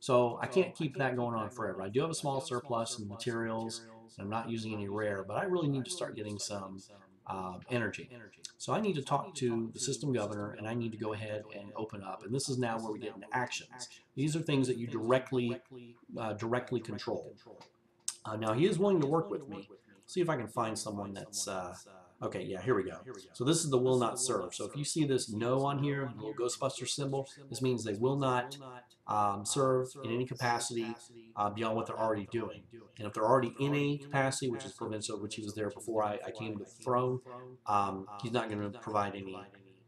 So I can't keep that going on forever. I do have a small surplus in materials, and I'm not using any rare, but I really need to start getting some uh, energy. So I need to talk to the system governor, and I need to go ahead and open up. And this is now where we get into actions. These are things that you directly, uh, directly control. Uh, now he is willing to work with me. See if I can find someone that's uh, Okay, yeah, here we go. So this is the will not serve. So if you see this no on here, the little Ghostbuster symbol, this means they will not um, serve in any capacity uh, beyond what they're already doing. And if they're already in a capacity, which is provincial, which he was there before I, I came to the throne, um, he's not going to provide any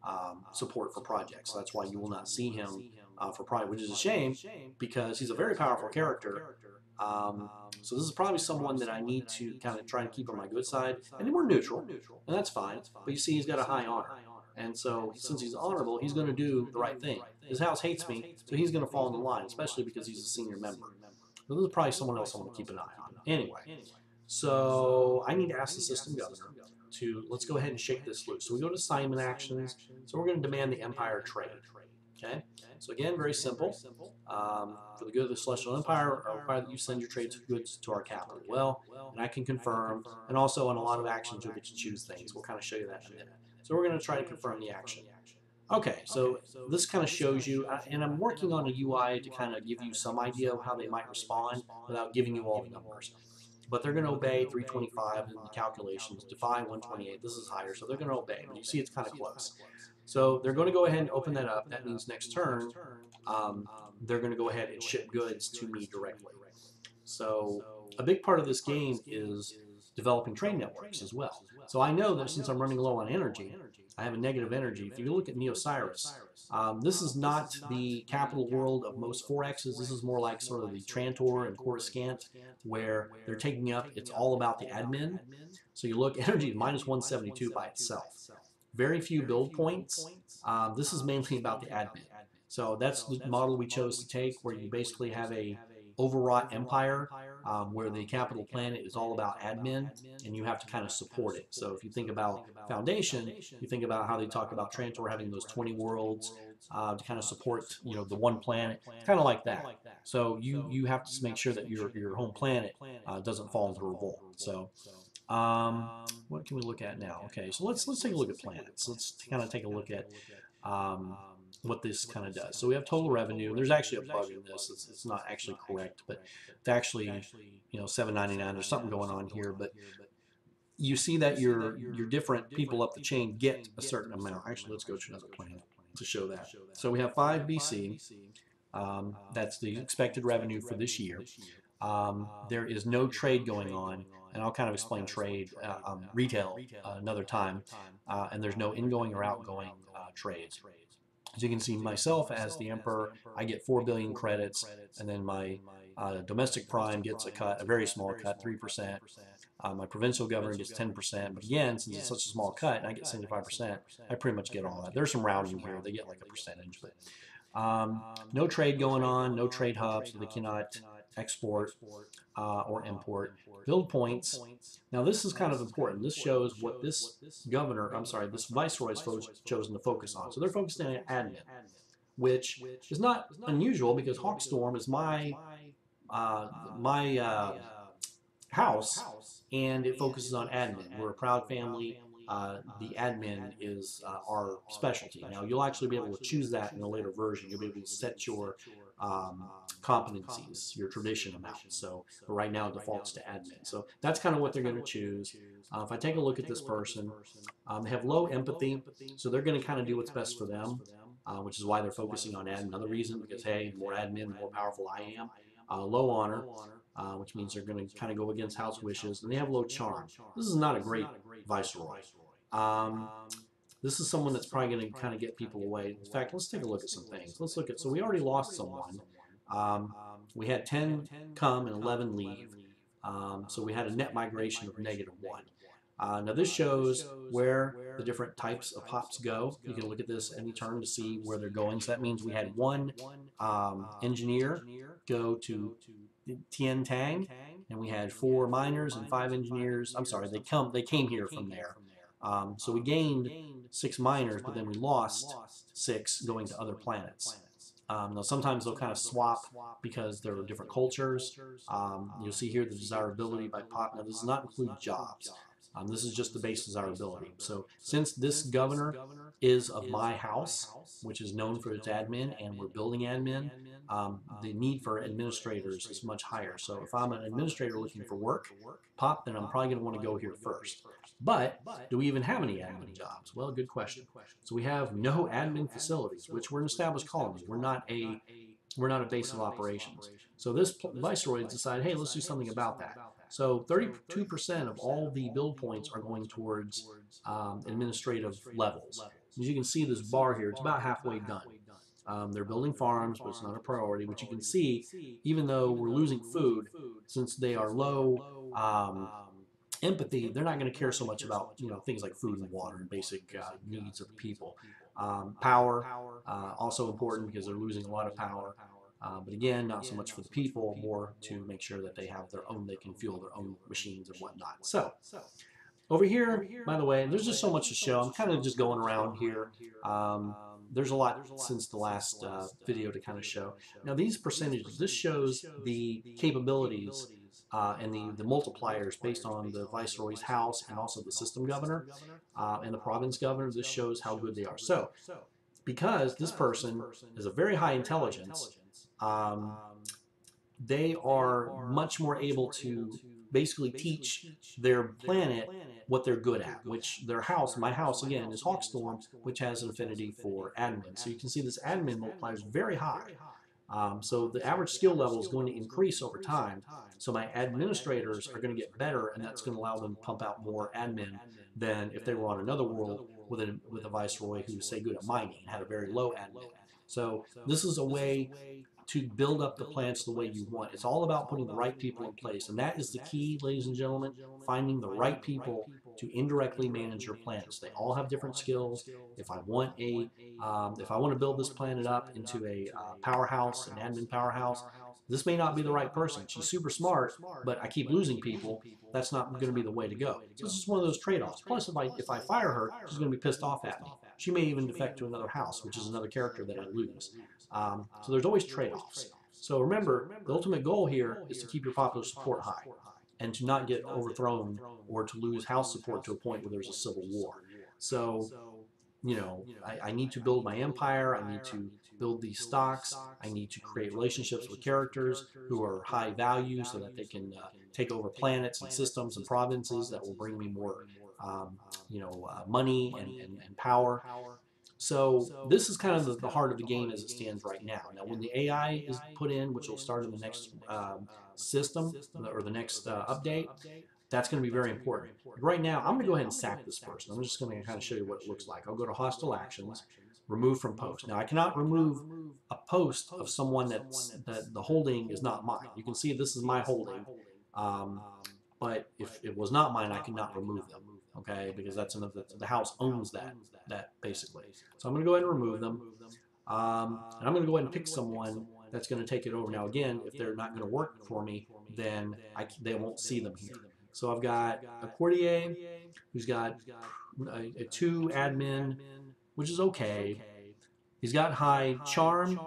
um, support for projects. So that's why you will not see him uh, for project, which is a shame because he's a very powerful character. Um, so this is probably someone that I need to kind of try and keep on my good side, and we're neutral, and that's fine. But you see, he's got a high honor, and so since he's honorable, he's going to do the right thing. His house hates me, so he's going to fall in the line, especially because he's a senior member. So this is probably someone else I want to keep an eye on. Anyway, so I need to ask the system governor to let's go ahead and shake this loose. So we go to assignment actions. So we're going to demand the Empire trade. Okay, so again, very simple. Um, for the good of the Celestial Empire, I require that you send your trade goods to our capital. Well, and I can confirm, and also on a lot of actions, you'll get to choose things. We'll kind of show you that in a minute. So we're going to try to confirm the action. Okay, so this kind of shows you, uh, and I'm working on a UI to kind of give you some idea of how they might respond without giving you all the numbers but they're going to obey 325 in the calculations, defy 128. This is higher, so they're going to obey. But you see it's kind of close. So they're going to go ahead and open that up. That means next turn, um, they're going to go ahead and ship goods to me directly. So a big part of this game is developing trade networks as well. So I know that since I'm running low on energy, I have a negative energy. If you look at Neo-Osiris, um, this is not the capital world of most 4Xes. This is more like sort of the Trantor and Coruscant, where they're taking up, it's all about the admin. So you look, energy minus 172 by itself very few build points. Um, this is mainly about the admin. So that's the model we chose to take, where you basically have a overwrought empire um, where the capital planet is all about admin and you have to kind of support it. So if you think about Foundation, you think about how they talk about Trantor having those 20 worlds uh, to kind of support you know the one planet, kind of like that. So you you have to make sure that your your home planet uh, doesn't fall into revolt. So um, what can we look at now? Okay, so let's let's take a look at planets. Let's kind of take a look at um, what this kind of does. So we have total revenue. There's actually a bug in this. It's, it's not actually correct, but it's actually you know 799. There's something going on here, but you see that your your different people up the chain get a certain amount. Actually, let's go to another planet to show that. So we have 5 BC. Um, that's the expected revenue for this year. Um, there is no trade going on, and I'll kind of explain trade, uh, um, retail uh, another time, uh, and there's no ingoing or outgoing uh, trades. As you can see, myself as the emperor, I get 4 billion credits, and then my uh, domestic prime gets a cut, a very small cut, 3%. Uh, my provincial governor gets 10%, but again, since it's such a small cut and I get 75%, I pretty much get all that. There's some rounding here. They get like a percentage, but um, no trade going on, no trade hubs, so they cannot export uh, or import. Build points. Now this is kind of important. This shows what this governor, I'm sorry, this viceroy has chosen to focus on. So they're focusing on admin, which is not unusual because Hawkstorm is my uh, my uh, house, and it focuses on admin. We're a proud family. Uh, the admin is uh, our specialty. Now, you'll actually be able to choose that in a later version. You'll be able to set your um, competencies, your tradition amount. So right now it defaults to admin. So that's kind of what they're going to choose. Uh, if I take a look at this person, um, they have low empathy, so they're going to kind of do what's best for them, uh, which is why they're focusing on admin. Another reason, because hey, more admin, the more powerful I am. Uh, low honor, uh, which means they're going to kind of go against house wishes, and they have low charm. This is not a great viceroy. Um, this is someone that's probably going to kind of get people away. In fact, let's take a look at some things. Let's look at, so we already lost someone. Um, we had 10 come and 11 leave. Um, so we had a net migration of negative 1. Uh, now this shows where the different types of pops go. You can look at this any turn to see where they're going. So that means we had one um, engineer go to Tien Tang, and we had four miners and five engineers. I'm sorry, they come they came here from there. Um, so we gained six miners, but then we lost six going to other planets. Um, now sometimes they'll kind of swap because there are different cultures. Um, you'll see here the desirability by pop. Now this does not include jobs. Um, this is just the base desirability. So since this governor is of my house, which is known for its admin, and we're building admin, um, the need for administrators is much higher. So if I'm an administrator looking for work, pop, then I'm probably going to want to go here first. But do we even have any admin jobs? Well, good question. So we have no admin facilities, which we're an established colony. We're not a we're not a base of operations. So this viceroy decided, hey, let's do something about that. So 32% of all the build points are going towards um, administrative levels. As you can see this bar here, it's about halfway done. Um, they're building farms, but it's not a priority. But you can see, even though we're losing food, since they are low um, empathy, they're not going to care so much about you know things like food and water and basic uh, needs of the people. Um, power, uh, also important because they're losing a lot of power. Uh, but again, not so much for the people, more to make sure that they have their own, they can fuel their own machines and whatnot. So, over here, by the way, there's just so much to show. I'm kind of just going around here. Um, there's a lot since the last uh, video to kind of show. Now these percentages, this shows the capabilities uh, and the, the multipliers based on the Viceroy's house and also the system governor uh, and the province governor. This shows how good they are. So because this person is a very high intelligence, um, they are much more able to basically teach their planet what they're good at, which their house, my house again, is Hawkstorm, which has an affinity for admin. So you can see this admin multiplier is very high. Um, so the average skill level is going to increase over time. So my administrators are going to get better, and that's going to allow them to pump out more admin than if they were on another world with a, with a viceroy who was, say, good at mining and had a very low admin. So this is a way to build up the plants the way you want. It's all about putting the right people in place. And that is the key, ladies and gentlemen, finding the right people to indirectly manage your plants. They all have different skills. If I want a, um, if I want to build this planet up into a uh, powerhouse, an admin powerhouse, this may not be the right person. She's super smart, but I keep losing people. That's not going to be the way to go. So this is one of those trade-offs. Plus, if I if I fire her, she's going to be pissed off at me. She may even defect to another house, which is another character that I lose. Um, so there's always trade-offs. So remember, the ultimate goal here is to keep your popular support high and to not get overthrown or to lose house support to a point where there's a civil war. So you know, I, I, need to build my empire, I need to build these stocks, I need to create relationships with characters who are high value so that they can uh, take over planets and systems and provinces that will bring me more, um, you know, uh, money and, and, and, power. So this is kind of the, the, heart of the game as it stands right now. Now, when the AI is put in, which will start in the next um, system or the next uh, update, that's going to be very important. Right now, I'm going to go ahead and sack this person. I'm just going to kind of show you what it looks like. I'll go to Hostile Actions, Remove from Post. Now, I cannot remove a post of someone that's, that the holding is not mine. You can see this is my holding, um, but if it was not mine, I cannot remove them, okay, because that's another, the house owns that, that basically. So I'm going to go ahead and remove them, um, and I'm going to go ahead and pick someone that's going to take it over. Now, again, if they're not going to work for me, then I, they won't see them here. So I've got a courtier who's got a, a two admin, which is okay. He's got high charm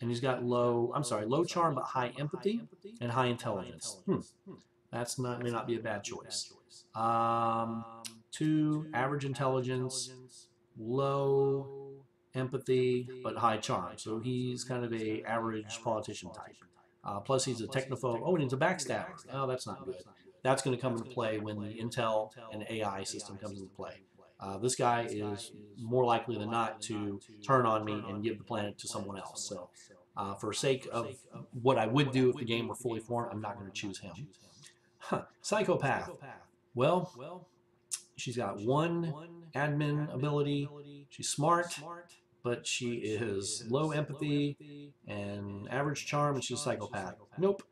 and he's got low, I'm sorry, low charm but high empathy and high intelligence. Hmm. That's not may not be a bad choice. Um, two average intelligence, low empathy but high charm. So he's kind of a average politician type. Uh, plus he's a technophobe. Oh, and he's a backstabber. Oh, that's not good. That's going to come into play when the Intel and AI system comes into play. Uh, this guy is more likely than not to turn on me and give the planet to someone else. So uh, for sake of what I would do if the game were fully formed, I'm not going to choose him. Huh. Psychopath. Well, she's got one admin ability. She's smart, but she is low empathy and average charm, and she's a psychopath. Nope.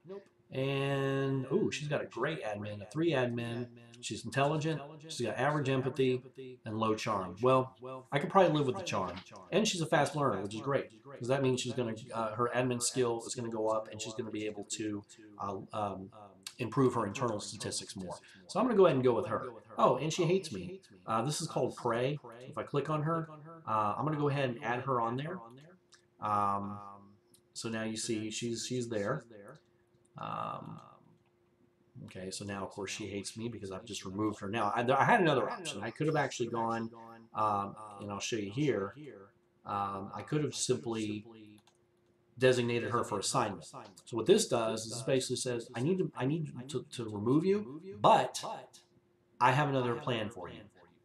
And oh, she's got a great admin, a three admin. She's intelligent. She's got average empathy and low charm. Well, I could probably live with the charm. And she's a fast learner, which is great because that means she's going to uh, her admin skill is going to go up, and she's going to be able to uh, um, improve her internal statistics more. So I'm going to go ahead and go with her. Oh, and she hates me. Uh, this is called Prey. If I click on her, uh, I'm going to go ahead and add her on there. Um, so now you see she's she's there. Um, okay, so now of course she hates me because I've just removed her. Now I, I had another option. I could have actually gone, um, and I'll show you here. Um, I could have simply designated her for assignment. So what this does is this basically says, I need to, I need to, to remove you, but I have another plan for you.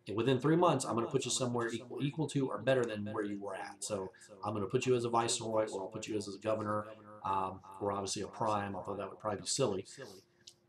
And within three months, I'm going to put you somewhere equal, equal to or better than where you were at. So I'm going to put you as a viceroy, or I'll put you as a governor, um, or obviously a prime, although that would probably be silly.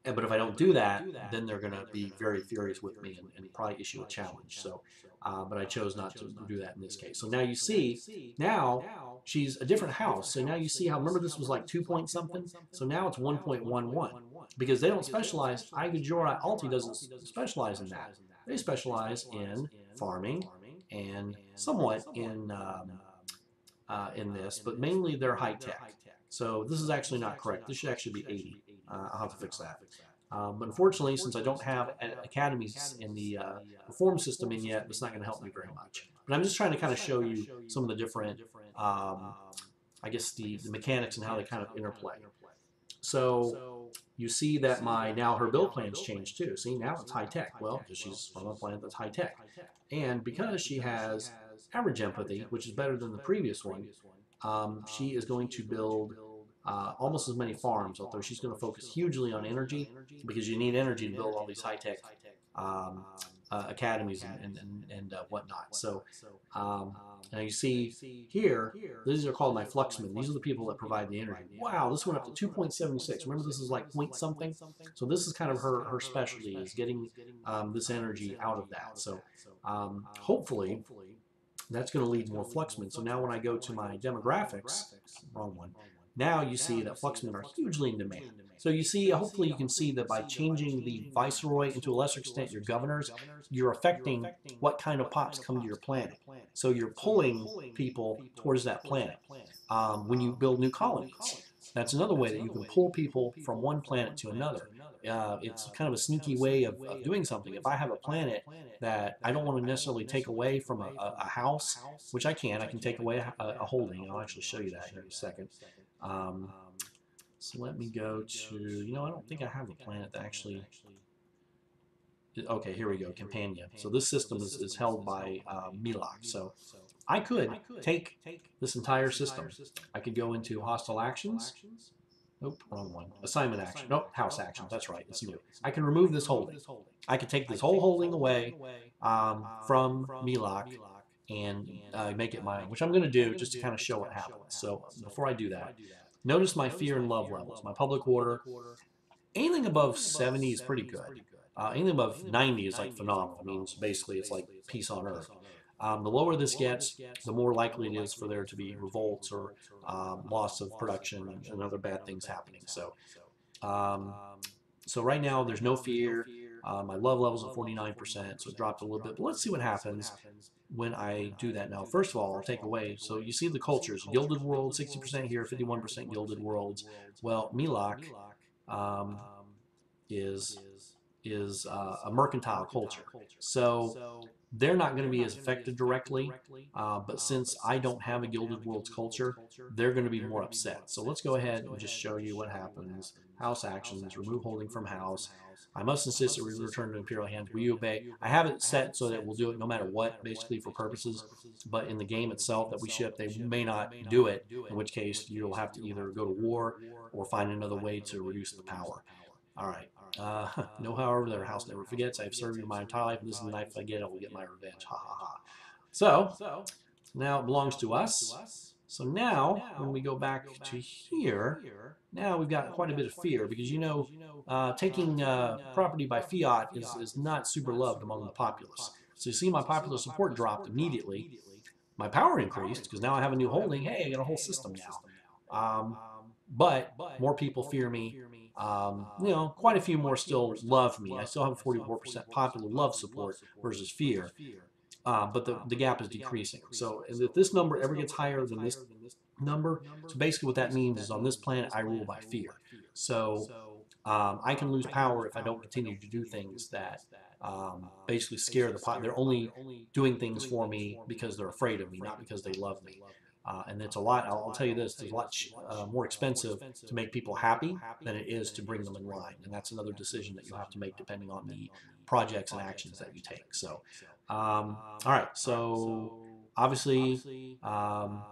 And, but if I don't do that, then they're going to be very furious with me and, and probably issue a challenge. So, uh, but I chose not to do that in this case. So now you see, now she's a different house. So now you see how, remember this was like 2 point something? So now it's 1.11 because they don't specialize, Igajora Alti doesn't specialize in that. They specialize in farming and somewhat in, um, uh, in this, but mainly they're high tech. So this is actually not correct. This should actually be 80. Uh, I'll have to fix that. Um, but unfortunately, since I don't have academies in the uh, reform system in yet, it's not going to help me very much. But I'm just trying to kind of show you some of the different, um, I guess, the, the mechanics and how they kind of interplay. So you see that my now her build plans changed too. See, now it's high tech. Well, because she's from a planet that's high tech. And because she has average empathy, which is better than the previous one, um, she is going to build uh, almost as many farms, although she's going to focus hugely on energy because you need energy to build all these high-tech um, uh, academies and, and, and uh, whatnot. So um, now you see here, these are called my fluxmen. These are the people that provide the energy. Wow, this went up to 2.76. Remember, this is like point something. So this is kind of her her specialty is getting um, this energy out of that. So um, hopefully that's going to lead more fluxmen. So now when I go to my demographics, wrong one, now you see that fluxmen are hugely in demand. So you see, hopefully you can see that by changing the viceroy and to a lesser extent your governors, you're affecting what kind of pops come to your planet. So you're pulling people towards that planet um, when you build new colonies. That's another way that you can pull people from one planet to another. Uh, it's kind of a sneaky way of, of, doing something. If I have a planet that I don't want to necessarily take away from a, a, a house, which I can, I can take away a, a holding. I'll actually show you that here in a second. Um, so let me go to, you know, I don't think I have a planet that actually, okay, here we go, Campania. So this system is, is held by uh, Milok. So I could take this entire system. I could go into hostile actions. Nope, wrong one. Assignment action. Nope, house actions. That's right. It's new. I can remove this holding. I could take this whole holding away um, from Milok and uh, make it mine, which I'm going to do just to kind of show what happens. So before I do that, notice my fear and love levels. My public order, anything above 70 is pretty good. Uh, anything above 90 is like phenomenal. It means basically it's like peace on earth. Um, the lower this gets, the more likely it is for there to be revolts or um, loss of production and, and, other bad things happening. So, um, so right now there's no fear. Uh, my love level's at 49%, so it dropped a little bit. But let's see what happens when I do that now. First of all, I'll take away. So you see the cultures: Gilded World, 60% here, 51% Gilded Worlds. Well, Milok um, is is uh, a mercantile culture. So they're not going to be as affected directly, uh, but since I don't have a Gilded Worlds culture, they're going to be more upset. So let's go ahead and just show you what happens. House actions, remove holding from house. I must insist that we return to Imperial hands. Will you obey. I have it set so that we'll do it no matter what, basically for purposes, but in the game itself that we ship, they may not do it, in which case you'll have to either go to war or find another way to reduce the power. All right. Uh, no, however, their house never forgets. I have served you my entire life, and this is the knife I get. I will get my revenge. Ha ha ha. So, now it belongs to us. So now, when we go back to here, now we've got quite a bit of fear because you know, uh, taking uh, property by fiat is, is not super loved among the populace. So you see my popular support dropped immediately. My power increased because now I have a new holding. Hey, I got a whole system now. Um, but more people fear me Um, you know, quite a few more still love me. I still have 44% popular love support versus fear. Uh, but the, the gap is decreasing. So if this number ever gets higher than this number, so basically what that means is on this planet I rule by fear. So um, I can lose power if I don't continue to do things that um, basically scare the pot. They're only doing things for me because they're afraid of me, not because they love me. Uh, and it's a lot, I'll, tell you this, it's a lot uh, more expensive to make people happy than it is to bring them in line. And that's another decision that you'll have to make depending on the projects and actions that you take. So, um, all right, so obviously, um,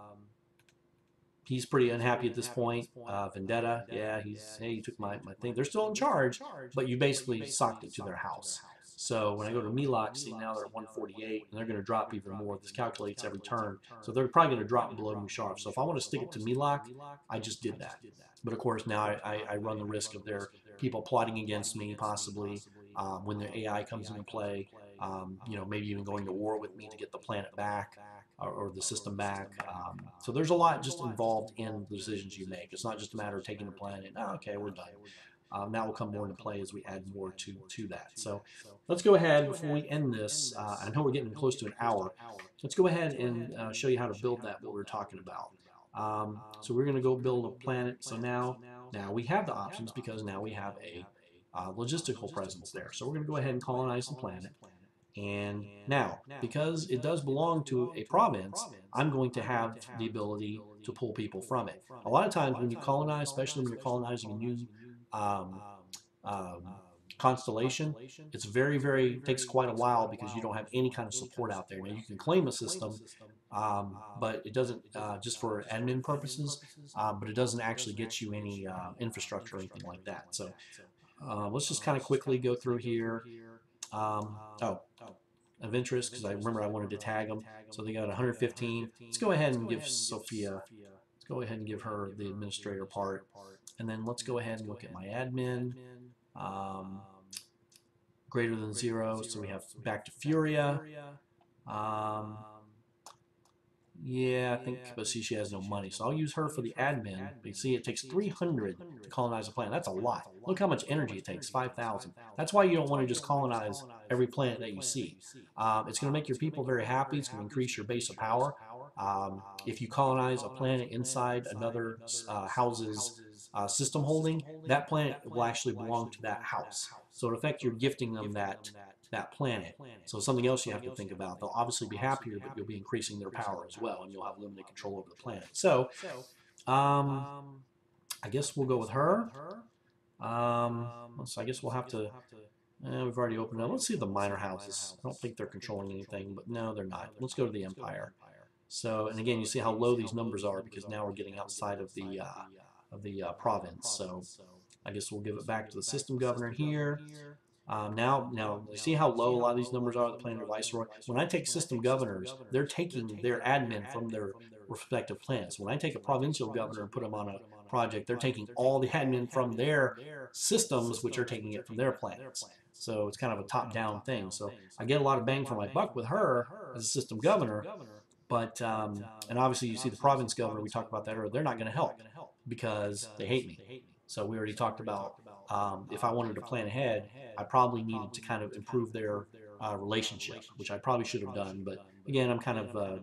he's pretty unhappy at this point. Uh, Vendetta, yeah, he's, hey, you took my, my thing. They're still in charge, but you basically socked it to their house. So when I go to Milok, see now they're at 148, and they're going to drop even more. This calculates every turn. So they're probably going to drop below Musharraf. So if I want to stick it to Milok, I just did that. But of course, now I, I, I run the risk of their people plotting against me, possibly, um, when the AI comes into play. Um, you know, maybe even going to war with me to get the planet back or, or the system back. Um, so there's a lot just involved in the decisions you make. It's not just a matter of taking the planet, oh, okay, we're done. Um, that will come more into play as we add more to, to that. So let's go ahead, before we end this, uh, I know we're getting close to an hour, let's go ahead and uh, show you how to build that, what we're talking about. Um, so we're going to go build a planet. So now, now we have the options because now we have a uh, logistical presence there. So we're going to go ahead and colonize the planet. And now, because it does belong to a province, I'm going to have the ability to pull people from it. A lot of times when you colonize, especially when you're colonizing a new um, um, constellation, it's very, very, takes quite a while because you don't have any kind of support out there. Now you can claim a system, um, but it doesn't, uh, just for admin purposes, uh, but it doesn't actually get you any uh, infrastructure or anything like that. So uh, let's just kind of quickly go through here. Um, oh, of interest because I remember I wanted to tag them. So they got 115. Let's go ahead and give Sophia, let's go ahead and give her the administrator part. And then let's go ahead and look at my admin. Um, greater than zero, so we have back to Furia. Um, yeah, I think, but see, she has no money, so I'll use her for the admin. But you see, it takes 300 to colonize a planet. That's a lot. Look how much energy it takes, 5,000. That's why you don't want to just colonize every planet that you see. Um, it's going to make your people very happy. It's going to increase your base of power. Um, if you colonize a planet inside another uh, house's uh, system holding, that planet will actually belong to that house. So in effect, you're gifting them that that planet. So something else you have to think about. They'll obviously be happier, but you'll be increasing their power as well, and you'll have limited control over the planet. So, um, I guess we'll go with her. Um, so I guess we'll have to. Eh, we've already opened up. Let's see the minor houses. I don't think they're controlling anything, but no, they're not. Let's go to the Empire. So, and again, you see how low these numbers are because now we're getting outside of the uh, of the uh, province. So, I guess we'll give it back to the system governor here. Um, now, now you see how low a lot of these numbers are. The planet viceroy. When I take system governors, they're taking their admin from their respective plans. When I take a provincial governor and put them on a project, they're taking all the admin from their systems, which are taking it from their plans. So it's kind of a top-down thing. So I get a lot of bang for my buck with her as a system governor. But um, and obviously you see the province governor. We talked about that earlier. They're not going to help because they hate me. So we already talked about um, if I wanted to plan ahead, I probably needed to kind of improve their uh, relationship, which I probably should have done. But again, I'm kind of uh,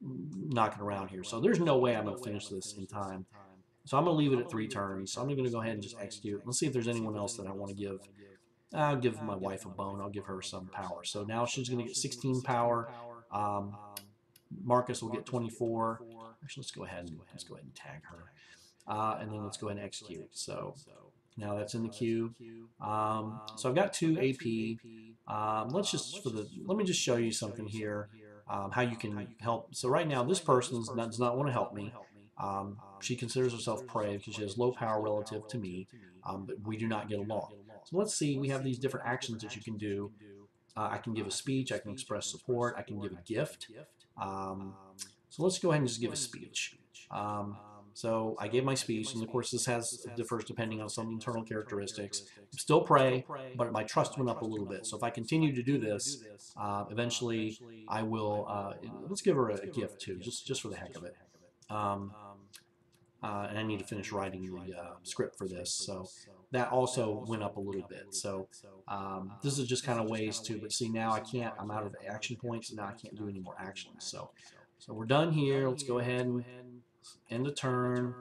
knocking around here. So there's no way I'm going to finish this in time. So I'm going to leave it at three turns. So I'm going to go ahead and just execute. Let's see if there's anyone else that I want to give. I'll give my wife a bone. I'll give her some power. So now she's going to get 16 power. Um, Marcus will get 24. Actually, let's go ahead and let's go ahead and tag her. Uh, and then let's go ahead and execute. So now that's in the queue. Um, so I've got two AP. Um, let's just for the let me just show you something here. Um, how you can help. So right now this person does not want to help me. Um, she considers herself prey because she has low power relative to me, um, but we do not get along. So let's see. We have these different actions that you can do. Uh, I can give a speech. I can express support. I can give a gift. Um, so let's go ahead and just give a speech. So I gave my speech, and of course this has differs depending on some internal characteristics. I'm still prey, but my trust went up a little bit. So if I continue to do this, uh, eventually I will. Uh, let's give her a, gift too, just just for the heck of it. Um, uh, and I need to finish writing the uh, script for this. So that also went up a little bit. So um, this is just kind of ways to, but see now I can't, I'm out of action points, and now I can't do any more actions. So, so we're done here. Let's go ahead and end the turn.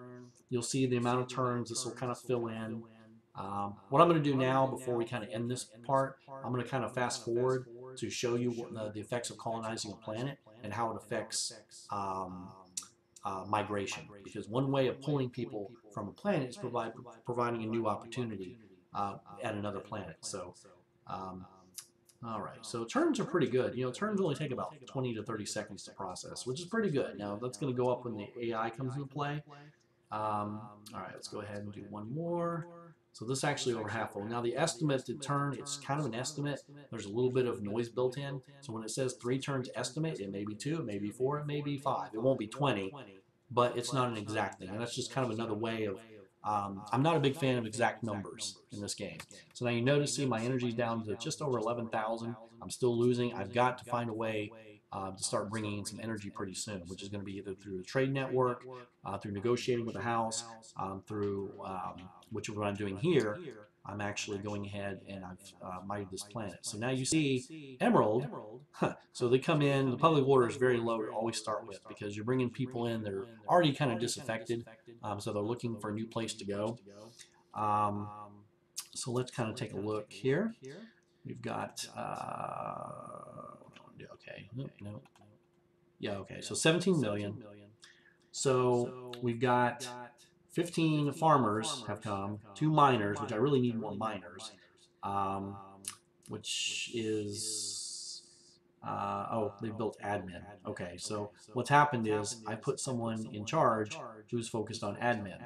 You'll see the amount of turns. This will kind of fill in. Um, what I'm going to do now, before we kind of end this part, I'm going to kind of fast forward to show you what the, the effects of colonizing a planet and how it affects um, uh, migration. Because one way of pulling people from a planet is provide, providing a new opportunity uh, at another planet. So, um, all right. So turns are pretty good. You know, turns only take about 20 to 30 seconds to process, which is pretty good. Now that's going to go up when the AI comes into play. Um, all right. Let's go ahead and do one more. So this actually over half full. Now the estimate to turn, it's kind of an estimate. There's a little bit of noise built in. So when it says three turns estimate, it may be two, it may be four, it may be five. It won't be 20, but it's not an exact thing. And that's just kind of another way of, um, I'm not a big fan of exact numbers in this game. So now you notice, see my energy's down to just over 11,000. I'm still losing. I've got to find a way uh, to start bringing in some energy pretty soon, which is going to be either through the trade network, uh, through negotiating with the house, um, through um, which is what I'm doing here. I'm actually going ahead and I've uh, mined this planet. So now you see Emerald. Huh, so they come in. The public order is very low to always start with because you're bringing people in that are already kind of disaffected. Um, so they're looking for a new place to go. Um, so let's kind of take a look here. We've got uh, okay. Nope. Yeah, okay. So 17 million. So we've got 15 farmers have come, two miners, which I really need more miners, um, which is, uh, oh, they built admin. Okay, so what's happened is I put someone in charge who's focused on admin.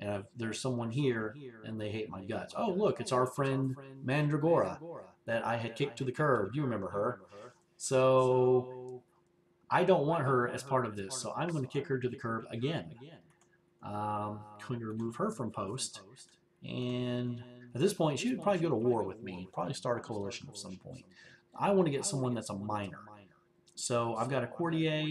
And I've, there's someone here, and they hate my guts. Oh, look, it's our friend Mandragora that I had kicked to the curb. You remember her. So I don't want her as part of this, so I'm going to kick her to the curb again. Um, going to remove her from post, and at this point, she would probably go to war with me, probably start a coalition at some point. I want to get someone that's a miner. So I've got a courtier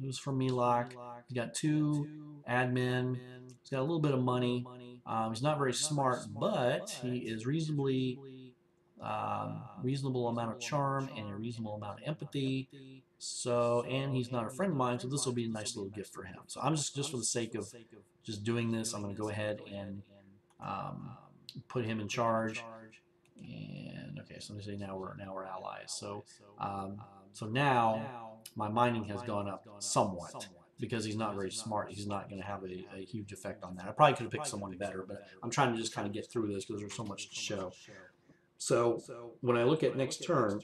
who's from Milok. He's got two admin. He's got a little bit of money. Um, he's not very smart, but he is reasonably um, reasonable amount of charm and a reasonable amount of empathy. So, and he's not a friend of mine, so this will be a nice little gift for him. So I'm just, just for the sake of just doing this, I'm going to go ahead and um, put him in charge. And okay, so me say now we're now we're allies. So, um, so now my mining has gone up somewhat because he's not very smart. He's not going to have a, a, huge effect on that. I probably could have picked someone better, but I'm trying to just kind of get through this because there's so much to show. So when I look at next turn,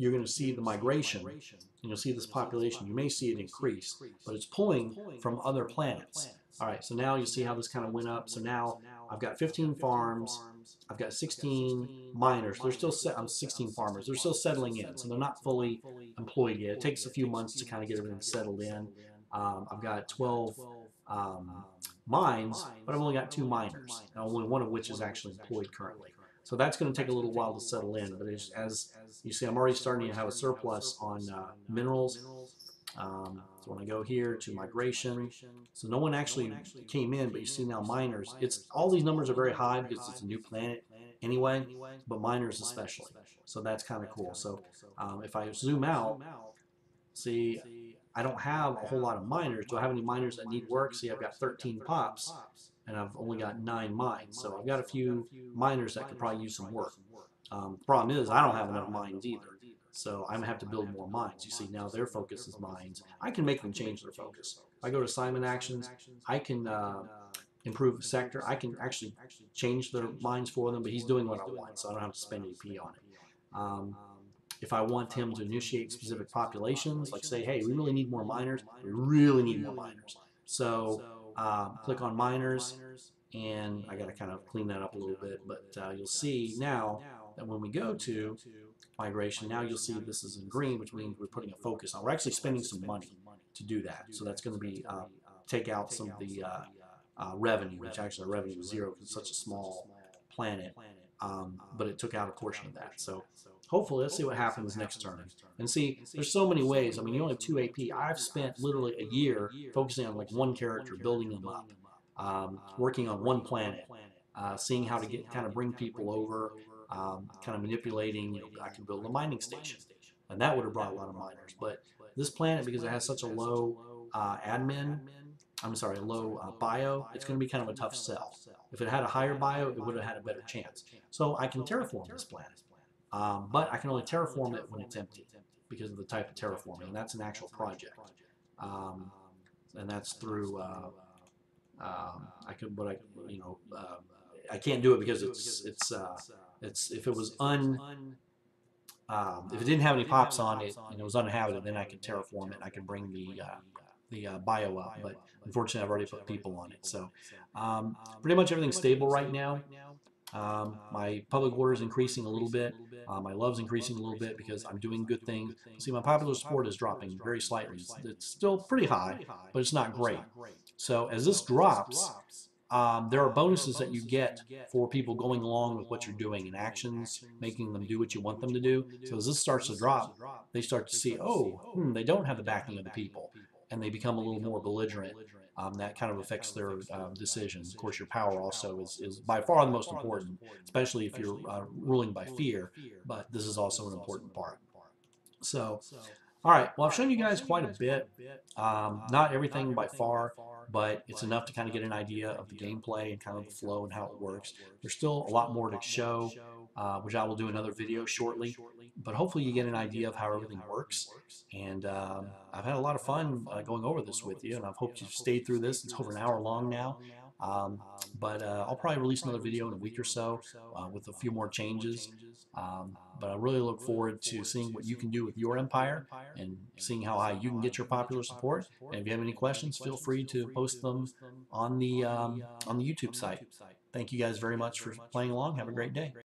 you're going to see the migration. And you'll see this population. You may see it increase, but it's pulling from other planets. All right, so now you see how this kind of went up. So now I've got 15 farms. I've got 16 miners. They're still set. I'm 16 farmers. They're still settling in, so they're not fully employed yet. It takes a few months to kind of get everything settled in. Um, I've got 12 um, mines, but I've only got two miners, only one of which is actually employed currently. So that's going to take a little while to settle in. But as, as you see, I'm already starting to have a surplus on uh, minerals. Um, so when I go here to migration, so no one actually came in, but you see now miners. It's all these numbers are very high because it's a new planet anyway, but miners especially. So that's kind of cool. So um, if I zoom out, see, I don't have a whole lot of miners. Do I have any miners that need work? See, I've got 13 pops and I've only got nine mines. So I've got a few miners that could probably use some work. Um, problem is, I don't have enough mines either. So I'm going to have to build more mines. You see, now their focus is mines. I can make them change their focus. If I go to Simon Actions, I can uh, improve the sector. I can actually change their mines for them, but he's doing what I want, so I don't have to spend AP on it. Um, if I want him to initiate specific populations, like say, hey, we really need more miners, we really need more miners. So um, click on miners, and I got to kind of clean that up a little bit, but uh, you'll see now that when we go to migration, now you'll see this is in green, which means we're putting a focus on. We're actually spending some money to do that, so that's going to be uh, take out some of the uh, uh, revenue, which actually our revenue was zero because it's such a small planet, um, but it took out a portion of that. So hopefully, let's see what happens next turn. And see, there's so many ways. I mean, you only have two AP. I've spent literally a year focusing on like one character, building them up, um, working on one planet, uh, seeing how to get kind of bring people over, um, kind of manipulating. You know, I can build a mining station, and that would have brought a lot of miners. But this planet, because it has such a low uh, admin, I'm sorry, a low uh, bio, it's going to be kind of a tough sell. If it had a higher bio, it would have had a better chance. So I can terraform this planet, um, but I can only terraform it when it's empty because of the type of terraforming, and that's an actual project. Um, and that's through. Uh, um, I could, but I, you know, uh, I can't do it because it's it's uh, it's if it was un. Um, if it didn't have any pops on it and it was uninhabited, then I could terraform it. I could bring the uh, the uh, bio up, but unfortunately, I've already put people on it. So um, pretty much everything's stable right now. Um, my public order is increasing a little bit. Uh, my love's increasing a little bit because I'm doing good things. See, my popular support is dropping very slightly. It's, it's still pretty high, but it's not great. So as this drops, um, there are bonuses that you get for people going along with what you're doing and actions, making them do what you want them to do. So as this starts to drop, they start to see, oh, hmm, they don't have the backing of the people, and they become a little more belligerent. Um, that kind of affects their um, decisions. Of course, your power also is, is by far the most important, especially if you're uh, ruling by fear, but this is also an important part. So, all right, well, I've shown you guys quite a bit. Um, not everything by far, but it's enough to kind of get an idea of the gameplay and kind of the flow and how it works. There's still a lot more to show, uh, which I will do another video shortly, but hopefully you get an idea of how everything works. And um, I've had a lot of fun uh, going over this with you, and I've hoped you've stayed through this. It's over an hour long now. Um, but uh, I'll probably release another video in a week or so uh, with a few more changes. Um, but I really look forward to seeing what you can do with your empire and seeing how high you can get your popular support. And if you have any questions, feel free to post them on the um, on the YouTube site. Thank you guys very much for playing along. Have a great day.